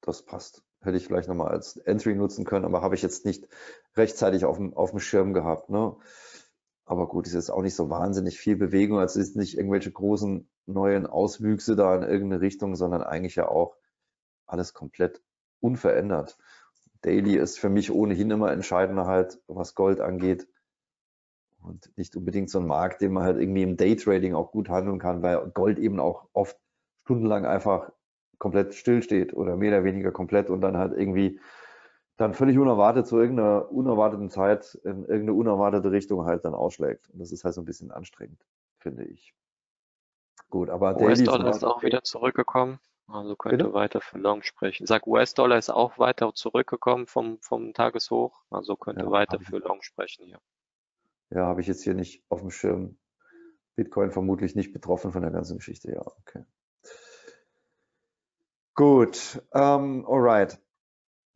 das passt. Hätte ich vielleicht nochmal als Entry nutzen können, aber habe ich jetzt nicht rechtzeitig auf dem, auf dem Schirm gehabt. Ne? Aber gut, es ist auch nicht so wahnsinnig viel Bewegung. Also es ist nicht irgendwelche großen neuen Auswüchse da in irgendeine Richtung, sondern eigentlich ja auch alles komplett unverändert. Daily ist für mich ohnehin immer entscheidender halt, was Gold angeht. Und nicht unbedingt so ein Markt, den man halt irgendwie im Daytrading auch gut handeln kann, weil Gold eben auch oft stundenlang einfach komplett stillsteht oder mehr oder weniger komplett und dann halt irgendwie dann völlig unerwartet zu irgendeiner unerwarteten Zeit in irgendeine unerwartete Richtung halt dann ausschlägt. Und das ist halt so ein bisschen anstrengend, finde ich. Gut, aber US-Dollar ist auch wieder zurückgekommen. Also könnte Bitte? weiter für Long sprechen. Sag, US-Dollar ist auch weiter zurückgekommen vom, vom Tageshoch. Also könnte ja, weiter für Long sprechen hier. Ja, habe ich jetzt hier nicht auf dem Schirm. Bitcoin vermutlich nicht betroffen von der ganzen Geschichte. Ja, okay. Gut, ähm, alright.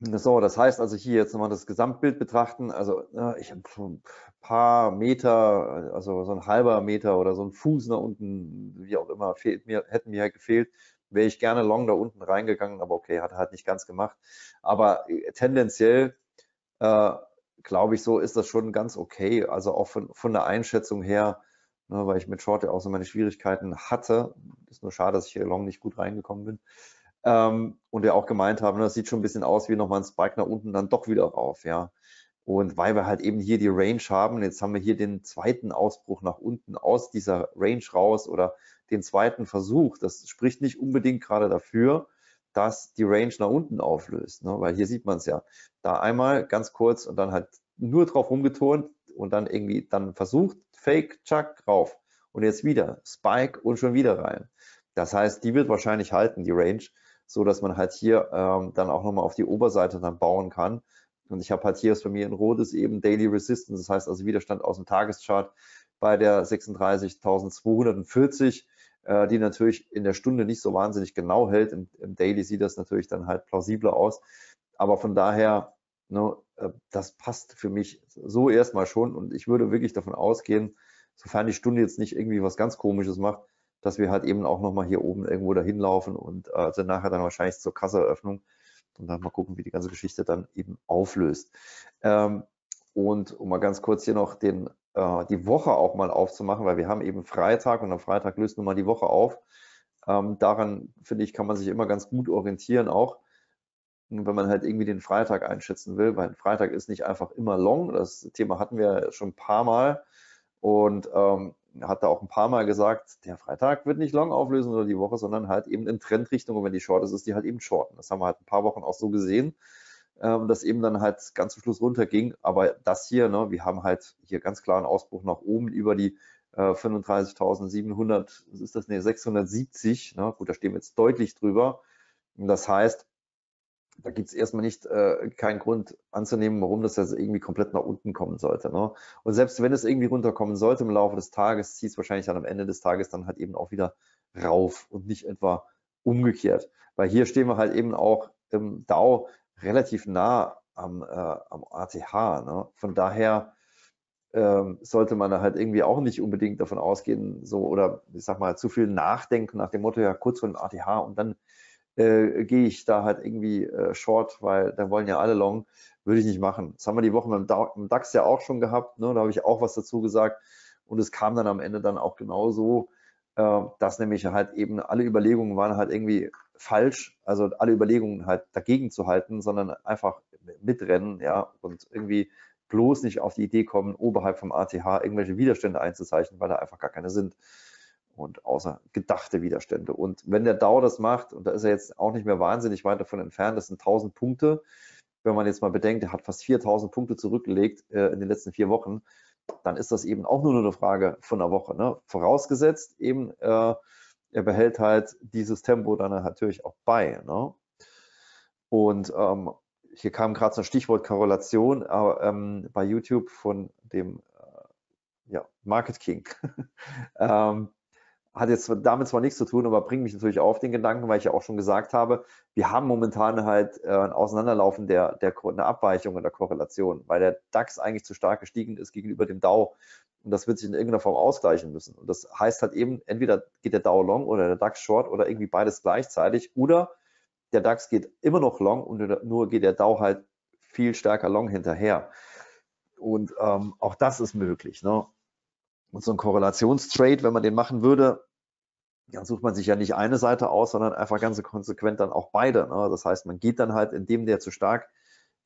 So, das heißt also hier jetzt nochmal das Gesamtbild betrachten. Also ich habe ein paar Meter, also so ein halber Meter oder so ein Fuß nach unten, wie auch immer, fehlt mir, hätten mir halt gefehlt. Wäre ich gerne long da unten reingegangen, aber okay, hat halt nicht ganz gemacht. Aber äh, tendenziell äh, glaube ich, so ist das schon ganz okay. Also auch von, von der Einschätzung her, ne, weil ich mit Short ja auch so meine Schwierigkeiten hatte. Ist nur schade, dass ich hier long nicht gut reingekommen bin. Ähm, und wir auch gemeint haben, ne, das sieht schon ein bisschen aus wie nochmal ein Spike nach unten, dann doch wieder rauf, ja. Und weil wir halt eben hier die Range haben, jetzt haben wir hier den zweiten Ausbruch nach unten aus dieser Range raus oder den zweiten Versuch. Das spricht nicht unbedingt gerade dafür, dass die Range nach unten auflöst. Ne? Weil hier sieht man es ja. Da einmal ganz kurz und dann halt nur drauf rumgeturnt und dann irgendwie dann versucht, Fake, Chuck, rauf. Und jetzt wieder Spike und schon wieder rein. Das heißt, die wird wahrscheinlich halten, die Range, so dass man halt hier ähm, dann auch nochmal auf die Oberseite dann bauen kann. Und ich habe halt hier ist bei mir in Rot ist eben Daily Resistance, das heißt also Widerstand aus dem Tageschart bei der 36.240 äh, die natürlich in der Stunde nicht so wahnsinnig genau hält. Im, Im, Daily sieht das natürlich dann halt plausibler aus. Aber von daher, ne, äh, das passt für mich so erstmal schon. Und ich würde wirklich davon ausgehen, sofern die Stunde jetzt nicht irgendwie was ganz Komisches macht, dass wir halt eben auch nochmal hier oben irgendwo dahin laufen und äh, also nachher dann wahrscheinlich zur Kasseeröffnung und dann mal gucken, wie die ganze Geschichte dann eben auflöst. Ähm, und um mal ganz kurz hier noch den äh, die Woche auch mal aufzumachen, weil wir haben eben Freitag und am Freitag löst nun mal die Woche auf. Ähm, daran, finde ich, kann man sich immer ganz gut orientieren auch, wenn man halt irgendwie den Freitag einschätzen will, weil Freitag ist nicht einfach immer long. Das Thema hatten wir schon ein paar Mal und ähm, hat da auch ein paar Mal gesagt, der Freitag wird nicht long auflösen oder die Woche, sondern halt eben in Trendrichtung und wenn die short ist, ist die halt eben shorten. Das haben wir halt ein paar Wochen auch so gesehen ähm, das eben dann halt ganz zum Schluss runterging. Aber das hier, ne, wir haben halt hier ganz klar einen Ausbruch nach oben über die äh, 35.700, was ist das, ne, 670. Ne? Gut, da stehen wir jetzt deutlich drüber. Das heißt, da gibt es erstmal nicht äh, keinen Grund anzunehmen, warum das jetzt irgendwie komplett nach unten kommen sollte. Ne? Und selbst wenn es irgendwie runterkommen sollte im Laufe des Tages, zieht es wahrscheinlich dann am Ende des Tages dann halt eben auch wieder rauf und nicht etwa umgekehrt. Weil hier stehen wir halt eben auch im DAO relativ nah am, äh, am ATH. Ne? Von daher ähm, sollte man halt irgendwie auch nicht unbedingt davon ausgehen, so oder ich sag mal, zu viel nachdenken nach dem Motto, ja, kurz vor dem ATH und dann äh, gehe ich da halt irgendwie äh, short, weil da wollen ja alle long, würde ich nicht machen. Das haben wir die Woche beim DAX ja auch schon gehabt, ne? da habe ich auch was dazu gesagt und es kam dann am Ende dann auch genauso. äh, dass nämlich halt eben alle Überlegungen waren halt irgendwie falsch, also alle Überlegungen halt dagegen zu halten, sondern einfach mitrennen, ja, und irgendwie bloß nicht auf die Idee kommen, oberhalb vom ATH irgendwelche Widerstände einzuzeichnen, weil da einfach gar keine sind. Und außer gedachte Widerstände. Und wenn der DAO das macht, und da ist er jetzt auch nicht mehr wahnsinnig weit davon entfernt, das sind 1000 Punkte. Wenn man jetzt mal bedenkt, er hat fast 4000 Punkte zurückgelegt äh, in den letzten vier Wochen, dann ist das eben auch nur eine Frage von einer Woche. Ne? Vorausgesetzt eben, äh, er behält halt dieses Tempo dann natürlich auch bei. Ne? Und ähm, hier kam gerade so ein Stichwort Korrelation äh, ähm, bei YouTube von dem äh, ja, Market King. <laughs> ähm, hat jetzt damit zwar nichts zu tun, aber bringt mich natürlich auf den Gedanken, weil ich ja auch schon gesagt habe, wir haben momentan halt äh, ein Auseinanderlaufen der, der eine Abweichung in der Korrelation, weil der DAX eigentlich zu stark gestiegen ist gegenüber dem DAO und das wird sich in irgendeiner Form ausgleichen müssen. Und das heißt halt eben, entweder geht der DAO long oder der DAX short oder irgendwie beides gleichzeitig oder der DAX geht immer noch long und nur geht der DAO halt viel stärker long hinterher. Und ähm, auch das ist möglich. Ne? Und so ein Korrelationstrade, wenn man den machen würde, dann sucht man sich ja nicht eine Seite aus, sondern einfach ganz konsequent dann auch beide. Ne? Das heißt, man geht dann halt, indem der zu stark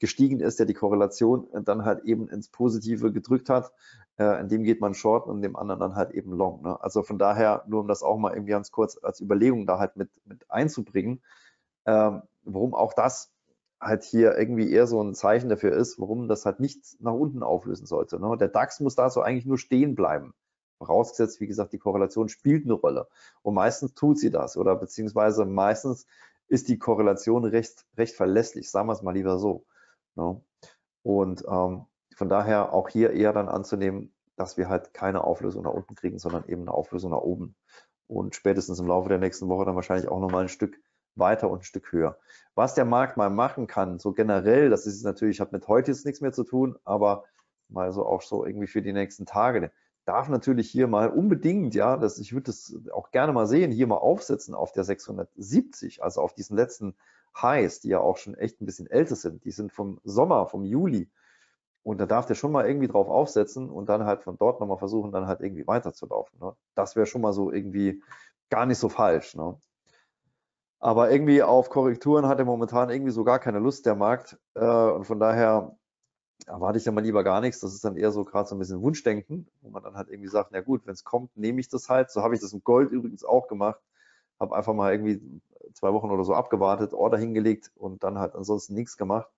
gestiegen ist, der die Korrelation dann halt eben ins Positive gedrückt hat, äh, in dem geht man short und in dem anderen dann halt eben long. Ne? Also von daher, nur um das auch mal irgendwie ganz kurz als Überlegung da halt mit, mit einzubringen, ähm, warum auch das halt hier irgendwie eher so ein Zeichen dafür ist, warum das halt nicht nach unten auflösen sollte. Ne? Der DAX muss da so eigentlich nur stehen bleiben. Vorausgesetzt, wie gesagt, die Korrelation spielt eine Rolle. Und meistens tut sie das oder beziehungsweise meistens ist die Korrelation recht, recht verlässlich, sagen wir es mal lieber so. Ne? Und ähm, von daher auch hier eher dann anzunehmen, dass wir halt keine Auflösung nach unten kriegen, sondern eben eine Auflösung nach oben. Und spätestens im Laufe der nächsten Woche dann wahrscheinlich auch nochmal ein Stück weiter und ein Stück höher. Was der Markt mal machen kann, so generell, das ist natürlich, hat mit heute jetzt nichts mehr zu tun, aber mal so auch so irgendwie für die nächsten Tage, darf natürlich hier mal unbedingt, ja, das, ich würde das auch gerne mal sehen, hier mal aufsetzen auf der 670, also auf diesen letzten Highs, die ja auch schon echt ein bisschen älter sind. Die sind vom Sommer, vom Juli. Und da darf der schon mal irgendwie drauf aufsetzen und dann halt von dort nochmal versuchen, dann halt irgendwie weiterzulaufen. Ne? Das wäre schon mal so irgendwie gar nicht so falsch. Ne? Aber irgendwie auf Korrekturen hat er momentan irgendwie so gar keine Lust, der Markt. Äh, und von daher erwarte ich ja mal lieber gar nichts. Das ist dann eher so gerade so ein bisschen Wunschdenken, wo man dann halt irgendwie sagt, na gut, wenn es kommt, nehme ich das halt. So habe ich das im Gold übrigens auch gemacht. Habe einfach mal irgendwie zwei Wochen oder so abgewartet, Order hingelegt und dann halt ansonsten nichts gemacht.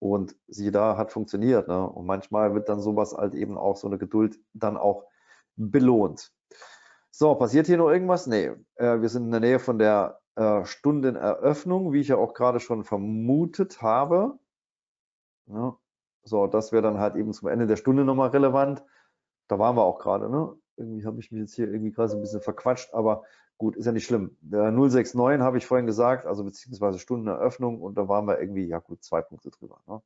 Und siehe da, hat funktioniert. Ne? Und manchmal wird dann sowas halt eben auch so eine Geduld dann auch belohnt. So, passiert hier noch irgendwas? Nee, äh, wir sind in der Nähe von der äh, Stundeneröffnung, wie ich ja auch gerade schon vermutet habe. Ja, so, das wäre dann halt eben zum Ende der Stunde nochmal relevant. Da waren wir auch gerade, ne? Irgendwie habe ich mich jetzt hier irgendwie gerade so ein bisschen verquatscht, aber gut, ist ja nicht schlimm. Der 069 habe ich vorhin gesagt, also beziehungsweise Stundeneröffnung und da waren wir irgendwie, ja gut, zwei Punkte drüber. Ne?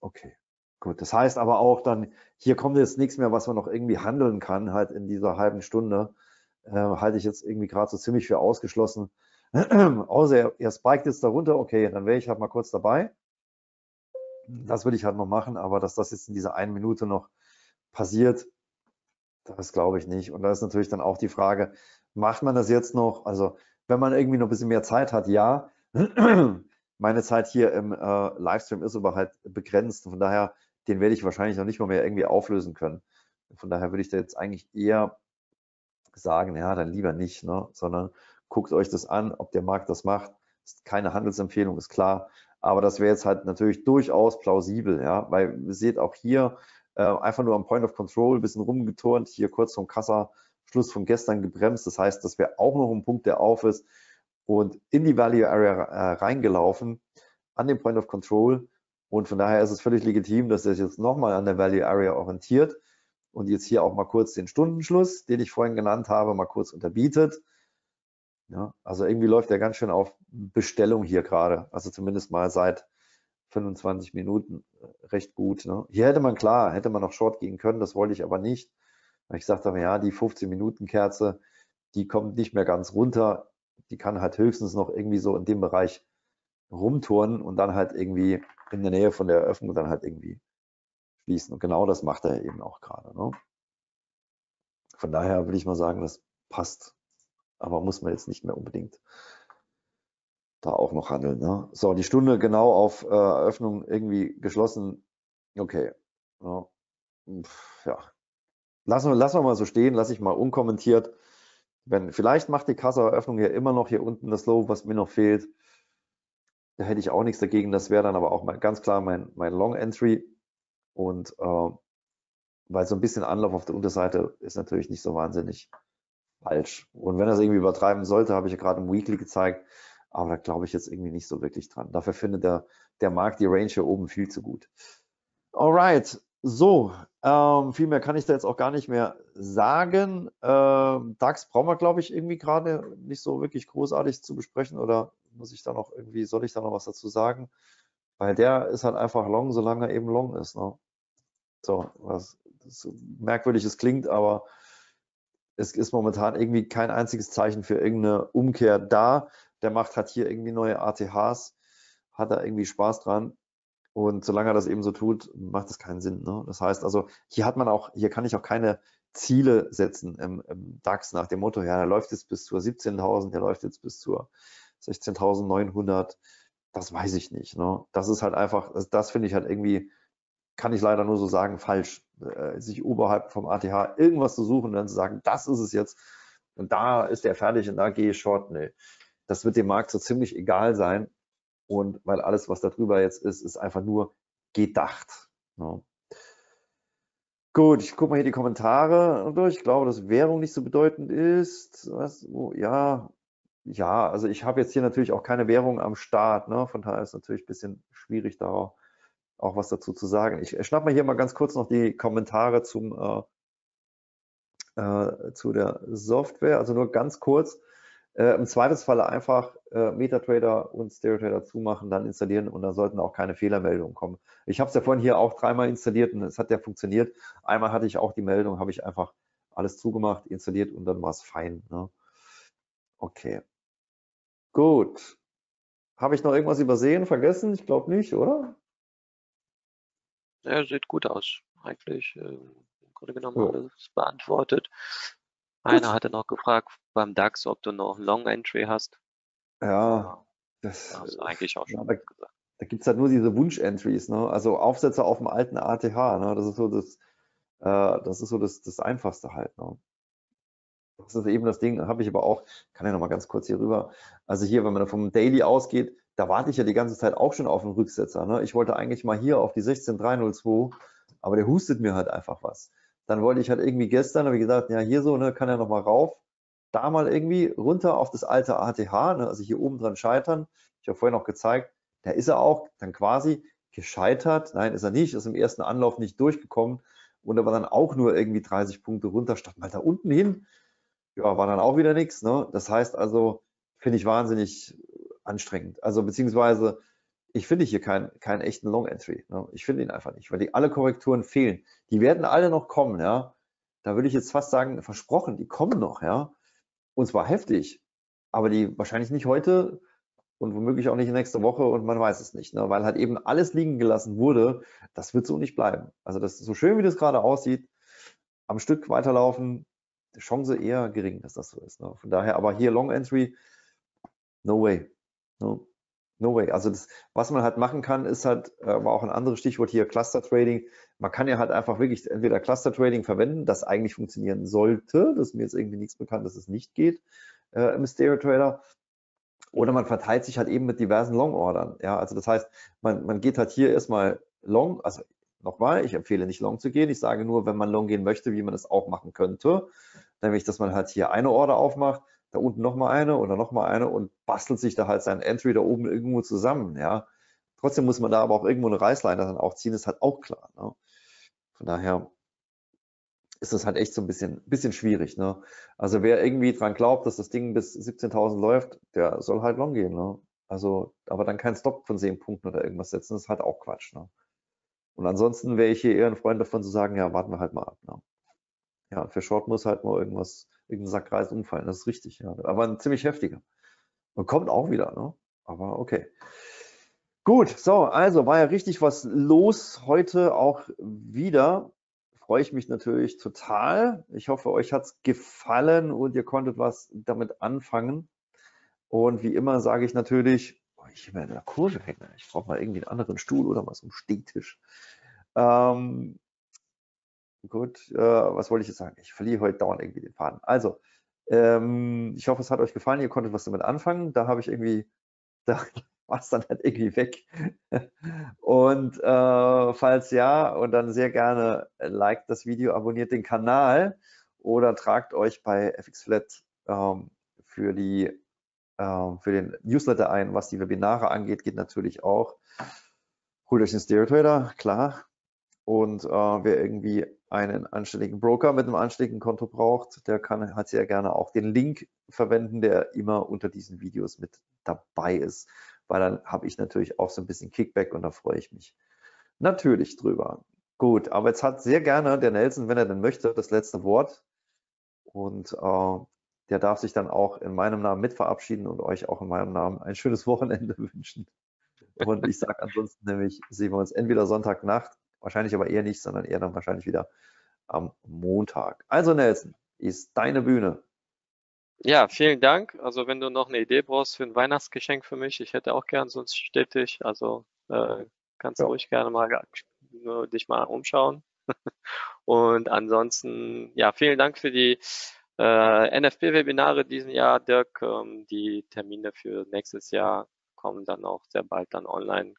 Okay, gut. Das heißt aber auch dann, hier kommt jetzt nichts mehr, was man noch irgendwie handeln kann, halt in dieser halben Stunde. Äh, halte ich jetzt irgendwie gerade so ziemlich für ausgeschlossen. <clears throat> Außer er, er spiked jetzt darunter, okay, dann wäre ich halt mal kurz dabei. Das würde ich halt noch machen, aber dass das jetzt in dieser einen Minute noch passiert, das glaube ich nicht. Und da ist natürlich dann auch die Frage, macht man das jetzt noch? Also wenn man irgendwie noch ein bisschen mehr Zeit hat, ja. <clears throat> Meine Zeit hier im äh, Livestream ist aber halt begrenzt. Von daher, den werde ich wahrscheinlich noch nicht mal mehr irgendwie auflösen können. Von daher würde ich da jetzt eigentlich eher sagen, ja, dann lieber nicht, ne? sondern guckt euch das an, ob der Markt das macht. Ist keine Handelsempfehlung, ist klar. Aber das wäre jetzt halt natürlich durchaus plausibel, ja, weil ihr seht auch hier äh, einfach nur am Point of Control bisschen rumgeturnt, hier kurz vom Kassaschluss von gestern gebremst. Das heißt, das wäre auch noch ein Punkt, der auf ist und in die Value Area äh, reingelaufen an den Point of Control. Und von daher ist es völlig legitim, dass er sich jetzt nochmal an der Value Area orientiert und jetzt hier auch mal kurz den Stundenschluss, den ich vorhin genannt habe, mal kurz unterbietet ja, also irgendwie läuft er ganz schön auf Bestellung hier gerade. Also zumindest mal seit 25 Minuten äh, recht gut. Ne? Hier hätte man klar, hätte man noch Short gehen können, das wollte ich aber nicht. Ich sagte aber, ja, die 15 Minuten Kerze, die kommt nicht mehr ganz runter. Die kann halt höchstens noch irgendwie so in dem Bereich rumturnen und dann halt irgendwie in der Nähe von der Eröffnung dann halt irgendwie schließen. Und genau das macht er eben auch gerade. Ne? Von daher würde ich mal sagen, das passt. Aber muss man jetzt nicht mehr unbedingt da auch noch handeln. Ne? So, die Stunde genau auf äh, Eröffnung irgendwie geschlossen. Okay. Ja. ja. Lassen, wir, lassen wir mal so stehen, lasse ich mal unkommentiert. Wenn, vielleicht macht die Kasseeröffnung ja immer noch hier unten das Low, was mir noch fehlt. Da hätte ich auch nichts dagegen. Das wäre dann aber auch mal ganz klar mein, mein Long Entry. Und äh, weil so ein bisschen Anlauf auf der Unterseite ist natürlich nicht so wahnsinnig falsch. Und wenn er es irgendwie übertreiben sollte, habe ich ja gerade im Weekly gezeigt, aber da glaube ich jetzt irgendwie nicht so wirklich dran. Dafür findet der, der Markt die Range hier oben viel zu gut. Alright, so, ähm, viel mehr kann ich da jetzt auch gar nicht mehr sagen. Ähm, DAX brauchen wir, glaube ich, irgendwie gerade nicht so wirklich großartig zu besprechen oder muss ich da noch irgendwie, soll ich da noch was dazu sagen? Weil der ist halt einfach long, solange er eben long ist. Ne? So, was so merkwürdig es klingt, aber es ist momentan irgendwie kein einziges Zeichen für irgendeine Umkehr da. Der macht hat hier irgendwie neue ATHs, hat da irgendwie Spaß dran. Und solange er das eben so tut, macht es keinen Sinn. Ne? Das heißt also, hier hat man auch, hier kann ich auch keine Ziele setzen im, im DAX nach dem Motto, ja, der läuft jetzt bis zur 17.000, der läuft jetzt bis zur 16.900. Das weiß ich nicht. Ne? Das ist halt einfach, das, das finde ich halt irgendwie, kann ich leider nur so sagen, falsch. Äh, sich oberhalb vom ATH irgendwas zu suchen und dann zu sagen, das ist es jetzt und da ist der fertig und da gehe ich short. Nee, das wird dem Markt so ziemlich egal sein. Und weil alles, was da drüber jetzt ist, ist einfach nur gedacht. Ja. Ne? Gut, ich gucke mal hier die Kommentare durch. Ich glaube, dass Währung nicht so bedeutend ist. Was? Oh, ja, ja, also ich habe jetzt hier natürlich auch keine Währung am Start. Ne? Von daher ist es natürlich ein bisschen schwierig, da auch was dazu zu sagen. Ich schnapp mal hier mal ganz kurz noch die Kommentare zum, äh, äh, zu der Software. Also nur ganz kurz. Äh, Im Zweifelsfalle einfach äh, MetaTrader und StereoTrader zumachen, dann installieren und da sollten auch keine Fehlermeldungen kommen. Ich habe es ja vorhin hier auch dreimal installiert und es hat ja funktioniert. Einmal hatte ich auch die Meldung, habe ich einfach alles zugemacht, installiert und dann war es fein. Ne? Okay. Gut. Habe ich noch irgendwas übersehen, vergessen? Ich glaube nicht, oder? Ja, sieht gut aus. Eigentlich äh, im Grunde genommen ja. alles beantwortet. Einer hatte noch gefragt beim DAX, ob du noch Long Entry hast. Ja, das, das ist eigentlich auch schon ja, da, gesagt. Da gibt es halt nur diese Wunsch-Entries, ne? Also Aufsätze auf dem alten ATH, ne? Das ist so das, äh, das ist so das, das Einfachste halt, ne? Das ist eben das Ding, habe ich aber auch, kann ja noch mal ganz kurz hier rüber. Also hier, wenn man vom Daily ausgeht, da warte ich ja die ganze Zeit auch schon auf den Rücksetzer. Ne? Ich wollte eigentlich mal hier auf die 16302, aber der hustet mir halt einfach was. Dann wollte ich halt irgendwie gestern, habe ich gesagt, ja, hier so, ne, kann er noch mal rauf. Da mal irgendwie runter auf das alte ATH, ne, also hier oben dran scheitern. Ich habe vorhin noch gezeigt, da ist er auch dann quasi gescheitert. Nein, ist er nicht, ist im ersten Anlauf nicht durchgekommen und aber dann auch nur irgendwie 30 Punkte runter, statt mal da unten hin. Ja, war dann auch wieder nichts. Ne? Das heißt also, finde ich wahnsinnig anstrengend. Also beziehungsweise ich finde hier keinen keinen echten Long Entry. Ne? Ich finde ihn einfach nicht, weil die alle Korrekturen fehlen. Die werden alle noch kommen, ja. Da würde ich jetzt fast sagen, versprochen, die kommen noch, ja. Und zwar heftig, aber die wahrscheinlich nicht heute und womöglich auch nicht nächste Woche und man weiß es nicht, ne? weil halt eben alles liegen gelassen wurde. Das wird so nicht bleiben. Also das ist so schön, wie das gerade aussieht, am Stück weiterlaufen, die Chance eher gering, dass das so ist. Ne? Von daher, aber hier Long Entry, no way. No. No way. Also das, was man halt machen kann, ist halt, äh, war auch ein anderes Stichwort hier, Cluster Trading. Man kann ja halt einfach wirklich entweder Cluster Trading verwenden, das eigentlich funktionieren sollte. Das ist mir jetzt irgendwie nichts bekannt, dass es nicht geht äh, im Stereo Trader. Oder man verteilt sich halt eben mit diversen Long-Ordern. Ja, also das heißt, man, man geht halt hier erstmal Long, also nochmal, ich empfehle nicht Long zu gehen. Ich sage nur, wenn man Long gehen möchte, wie man das auch machen könnte. Nämlich, dass man halt hier eine Order aufmacht, da unten nochmal eine oder nochmal eine und bastelt sich da halt sein Entry da oben irgendwo zusammen, ja. Trotzdem muss man da aber auch irgendwo eine Reißleine dann auch ziehen, ist halt auch klar. Ne? Von daher ist das halt echt so ein bisschen, bisschen schwierig. Ne? Also wer irgendwie dran glaubt, dass das Ding bis 17.000 läuft, der soll halt long gehen. Ne? Also, aber dann kein Stop von 10 Punkten oder irgendwas setzen, ist halt auch Quatsch. Ne? Und ansonsten wäre ich hier eher ein Freund davon zu sagen, ja, warten wir halt mal ab. Ne? Ja, für Short muss halt mal irgendwas irgendein Sackreis umfallen. Das ist richtig, ja. Aber ein ziemlich heftiger. Und kommt auch wieder, ne? Aber okay. Gut, so, also war ja richtig was los heute auch wieder. freue ich mich natürlich total. Ich hoffe, euch hat es gefallen und ihr konntet was damit anfangen. Und wie immer sage ich natürlich, oh, ich bin in der Kurve hängen. Ich brauche mal irgendwie einen anderen Stuhl oder so einen Stehtisch. Ähm, gut, äh, was wollte ich jetzt sagen? Ich verliere heute dauernd irgendwie den Faden. Also, ähm, ich hoffe, es hat euch gefallen. Ihr konntet was damit anfangen. Da habe ich irgendwie, <laughs> da war es dann halt irgendwie weg. und äh, falls ja, und dann sehr gerne liked das Video, abonniert den Kanal oder tragt euch bei FXFlat ähm, für die ähm, für den Newsletter ein, was die Webinare angeht, geht natürlich auch. Holt euch einen Stereo Trader, klar. Und äh, wer irgendwie einen anständigen Broker mit einem anständigen Konto braucht, der kann, hat sehr gerne auch den Link verwenden, der immer unter diesen Videos mit dabei ist, weil dann habe ich natürlich auch so ein bisschen Kickback und da freue ich mich natürlich drüber. Gut, aber jetzt hat sehr gerne der Nelson, wenn er denn möchte, das letzte Wort. Und äh, der darf sich dann auch in meinem Namen mit verabschieden und euch auch in meinem Namen ein schönes Wochenende <laughs> wünschen. Und ich sage ansonsten nämlich, sehen wir uns entweder Sonntagnacht, wahrscheinlich aber eher nicht, sondern eher dann wahrscheinlich wieder am Montag. Also Nelson, ist deine Bühne. Ja, vielen Dank. Also wenn du noch eine Idee brauchst für ein Weihnachtsgeschenk für mich, ich hätte auch gern so ein Städtisch, also äh, kannst du ja. ruhig gerne mal nur dich mal umschauen. <laughs> Und ansonsten, ja, vielen Dank für die äh, NFP-Webinare diesen Jahr, Dirk. Ähm, die Termine für nächstes Jahr kommen dann auch sehr bald dann online.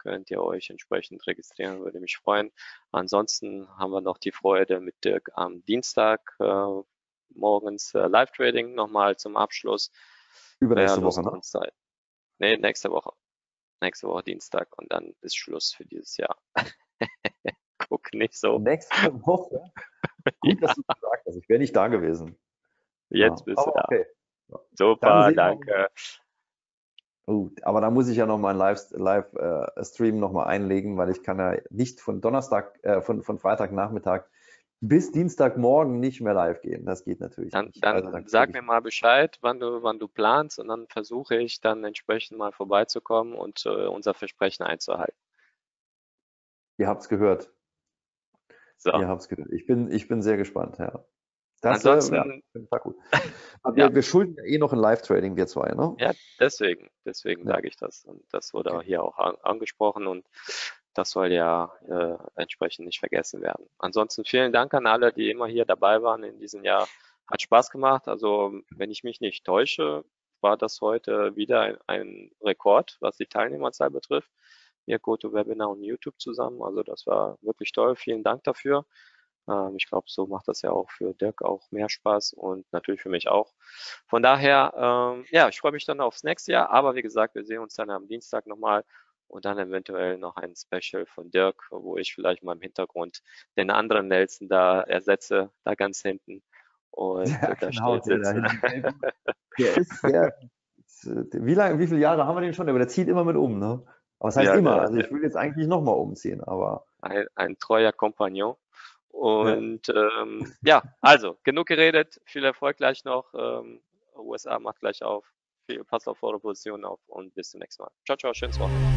Könnt ihr euch entsprechend registrieren, würde mich freuen. Ansonsten haben wir noch die Freude mit Dirk am Dienstag äh, morgens äh, Live-Trading nochmal zum Abschluss. Übernächste Woche, ne? Zeit. Nee, nächste Woche. Nächste Woche Dienstag und dann ist Schluss für dieses Jahr. <laughs> Guck nicht so. Nächste Woche? <laughs> Gut, ja. dass du gesagt hast. Ich wäre nicht da gewesen. Jetzt ja. bist aber du da. Okay. Super, danke. Gut, aber da muss ich ja noch mal einen Live-Stream Live, äh, noch mal einlegen, weil ich kann ja nicht von Donnerstag, äh, von, von Freitagnachmittag bis Dienstagmorgen nicht mehr live gehen. Das geht natürlich dann, nicht. Dann, also, dann sag mir mal Bescheid, wann du, wann du planst und dann versuche ich dann entsprechend mal vorbeizukommen und äh, unser Versprechen einzuhalten. Ihr habt es gehört. So. Ihr habt es gehört. Ich bin, ich bin sehr gespannt, ja. Das Ansonsten, äh, ja, gut. <laughs> Aber ja. wir, wir, schulden ja eh noch ein Live-Trading, wir zwei, ne? Ja, deswegen, deswegen ja. sage ich das. Und das wurde okay. hier auch an, angesprochen und das soll ja äh, entsprechend nicht vergessen werden. Ansonsten vielen Dank an alle, die immer hier dabei waren in diesem Jahr. Hat Spaß gemacht. Also, wenn ich mich nicht täusche, war das heute wieder ein, ein Rekord, was die Teilnehmerzahl betrifft hier GoToWebinar und YouTube zusammen. Also das war wirklich toll. Vielen Dank dafür. Ähm, ich glaube, so macht das ja auch für Dirk auch mehr Spaß und natürlich für mich auch. Von daher, ähm, ja, ich freue mich dann aufs nächste Jahr. Aber wie gesagt, wir sehen uns dann am Dienstag nochmal und dann eventuell noch ein Special von Dirk, wo ich vielleicht mal im Hintergrund den anderen Nelson da ersetze, da ganz hinten. <laughs> Und ja, da genau, steht der, <laughs> der ist sehr, wie lange, wie viele Jahre haben wir den schon? Aber der zieht immer mit um, ne? Aber das heißt ja, immer, also ich will jetzt eigentlich nochmal umziehen, aber. Ein, ein treuer Kompagnon. Und ja. Ähm, ja, also genug geredet, viel Erfolg gleich noch. Ähm, USA macht gleich auf. Viel, passt auf eure Position auf und bis zum nächsten Mal. Ciao, ciao, schönes Wochenende.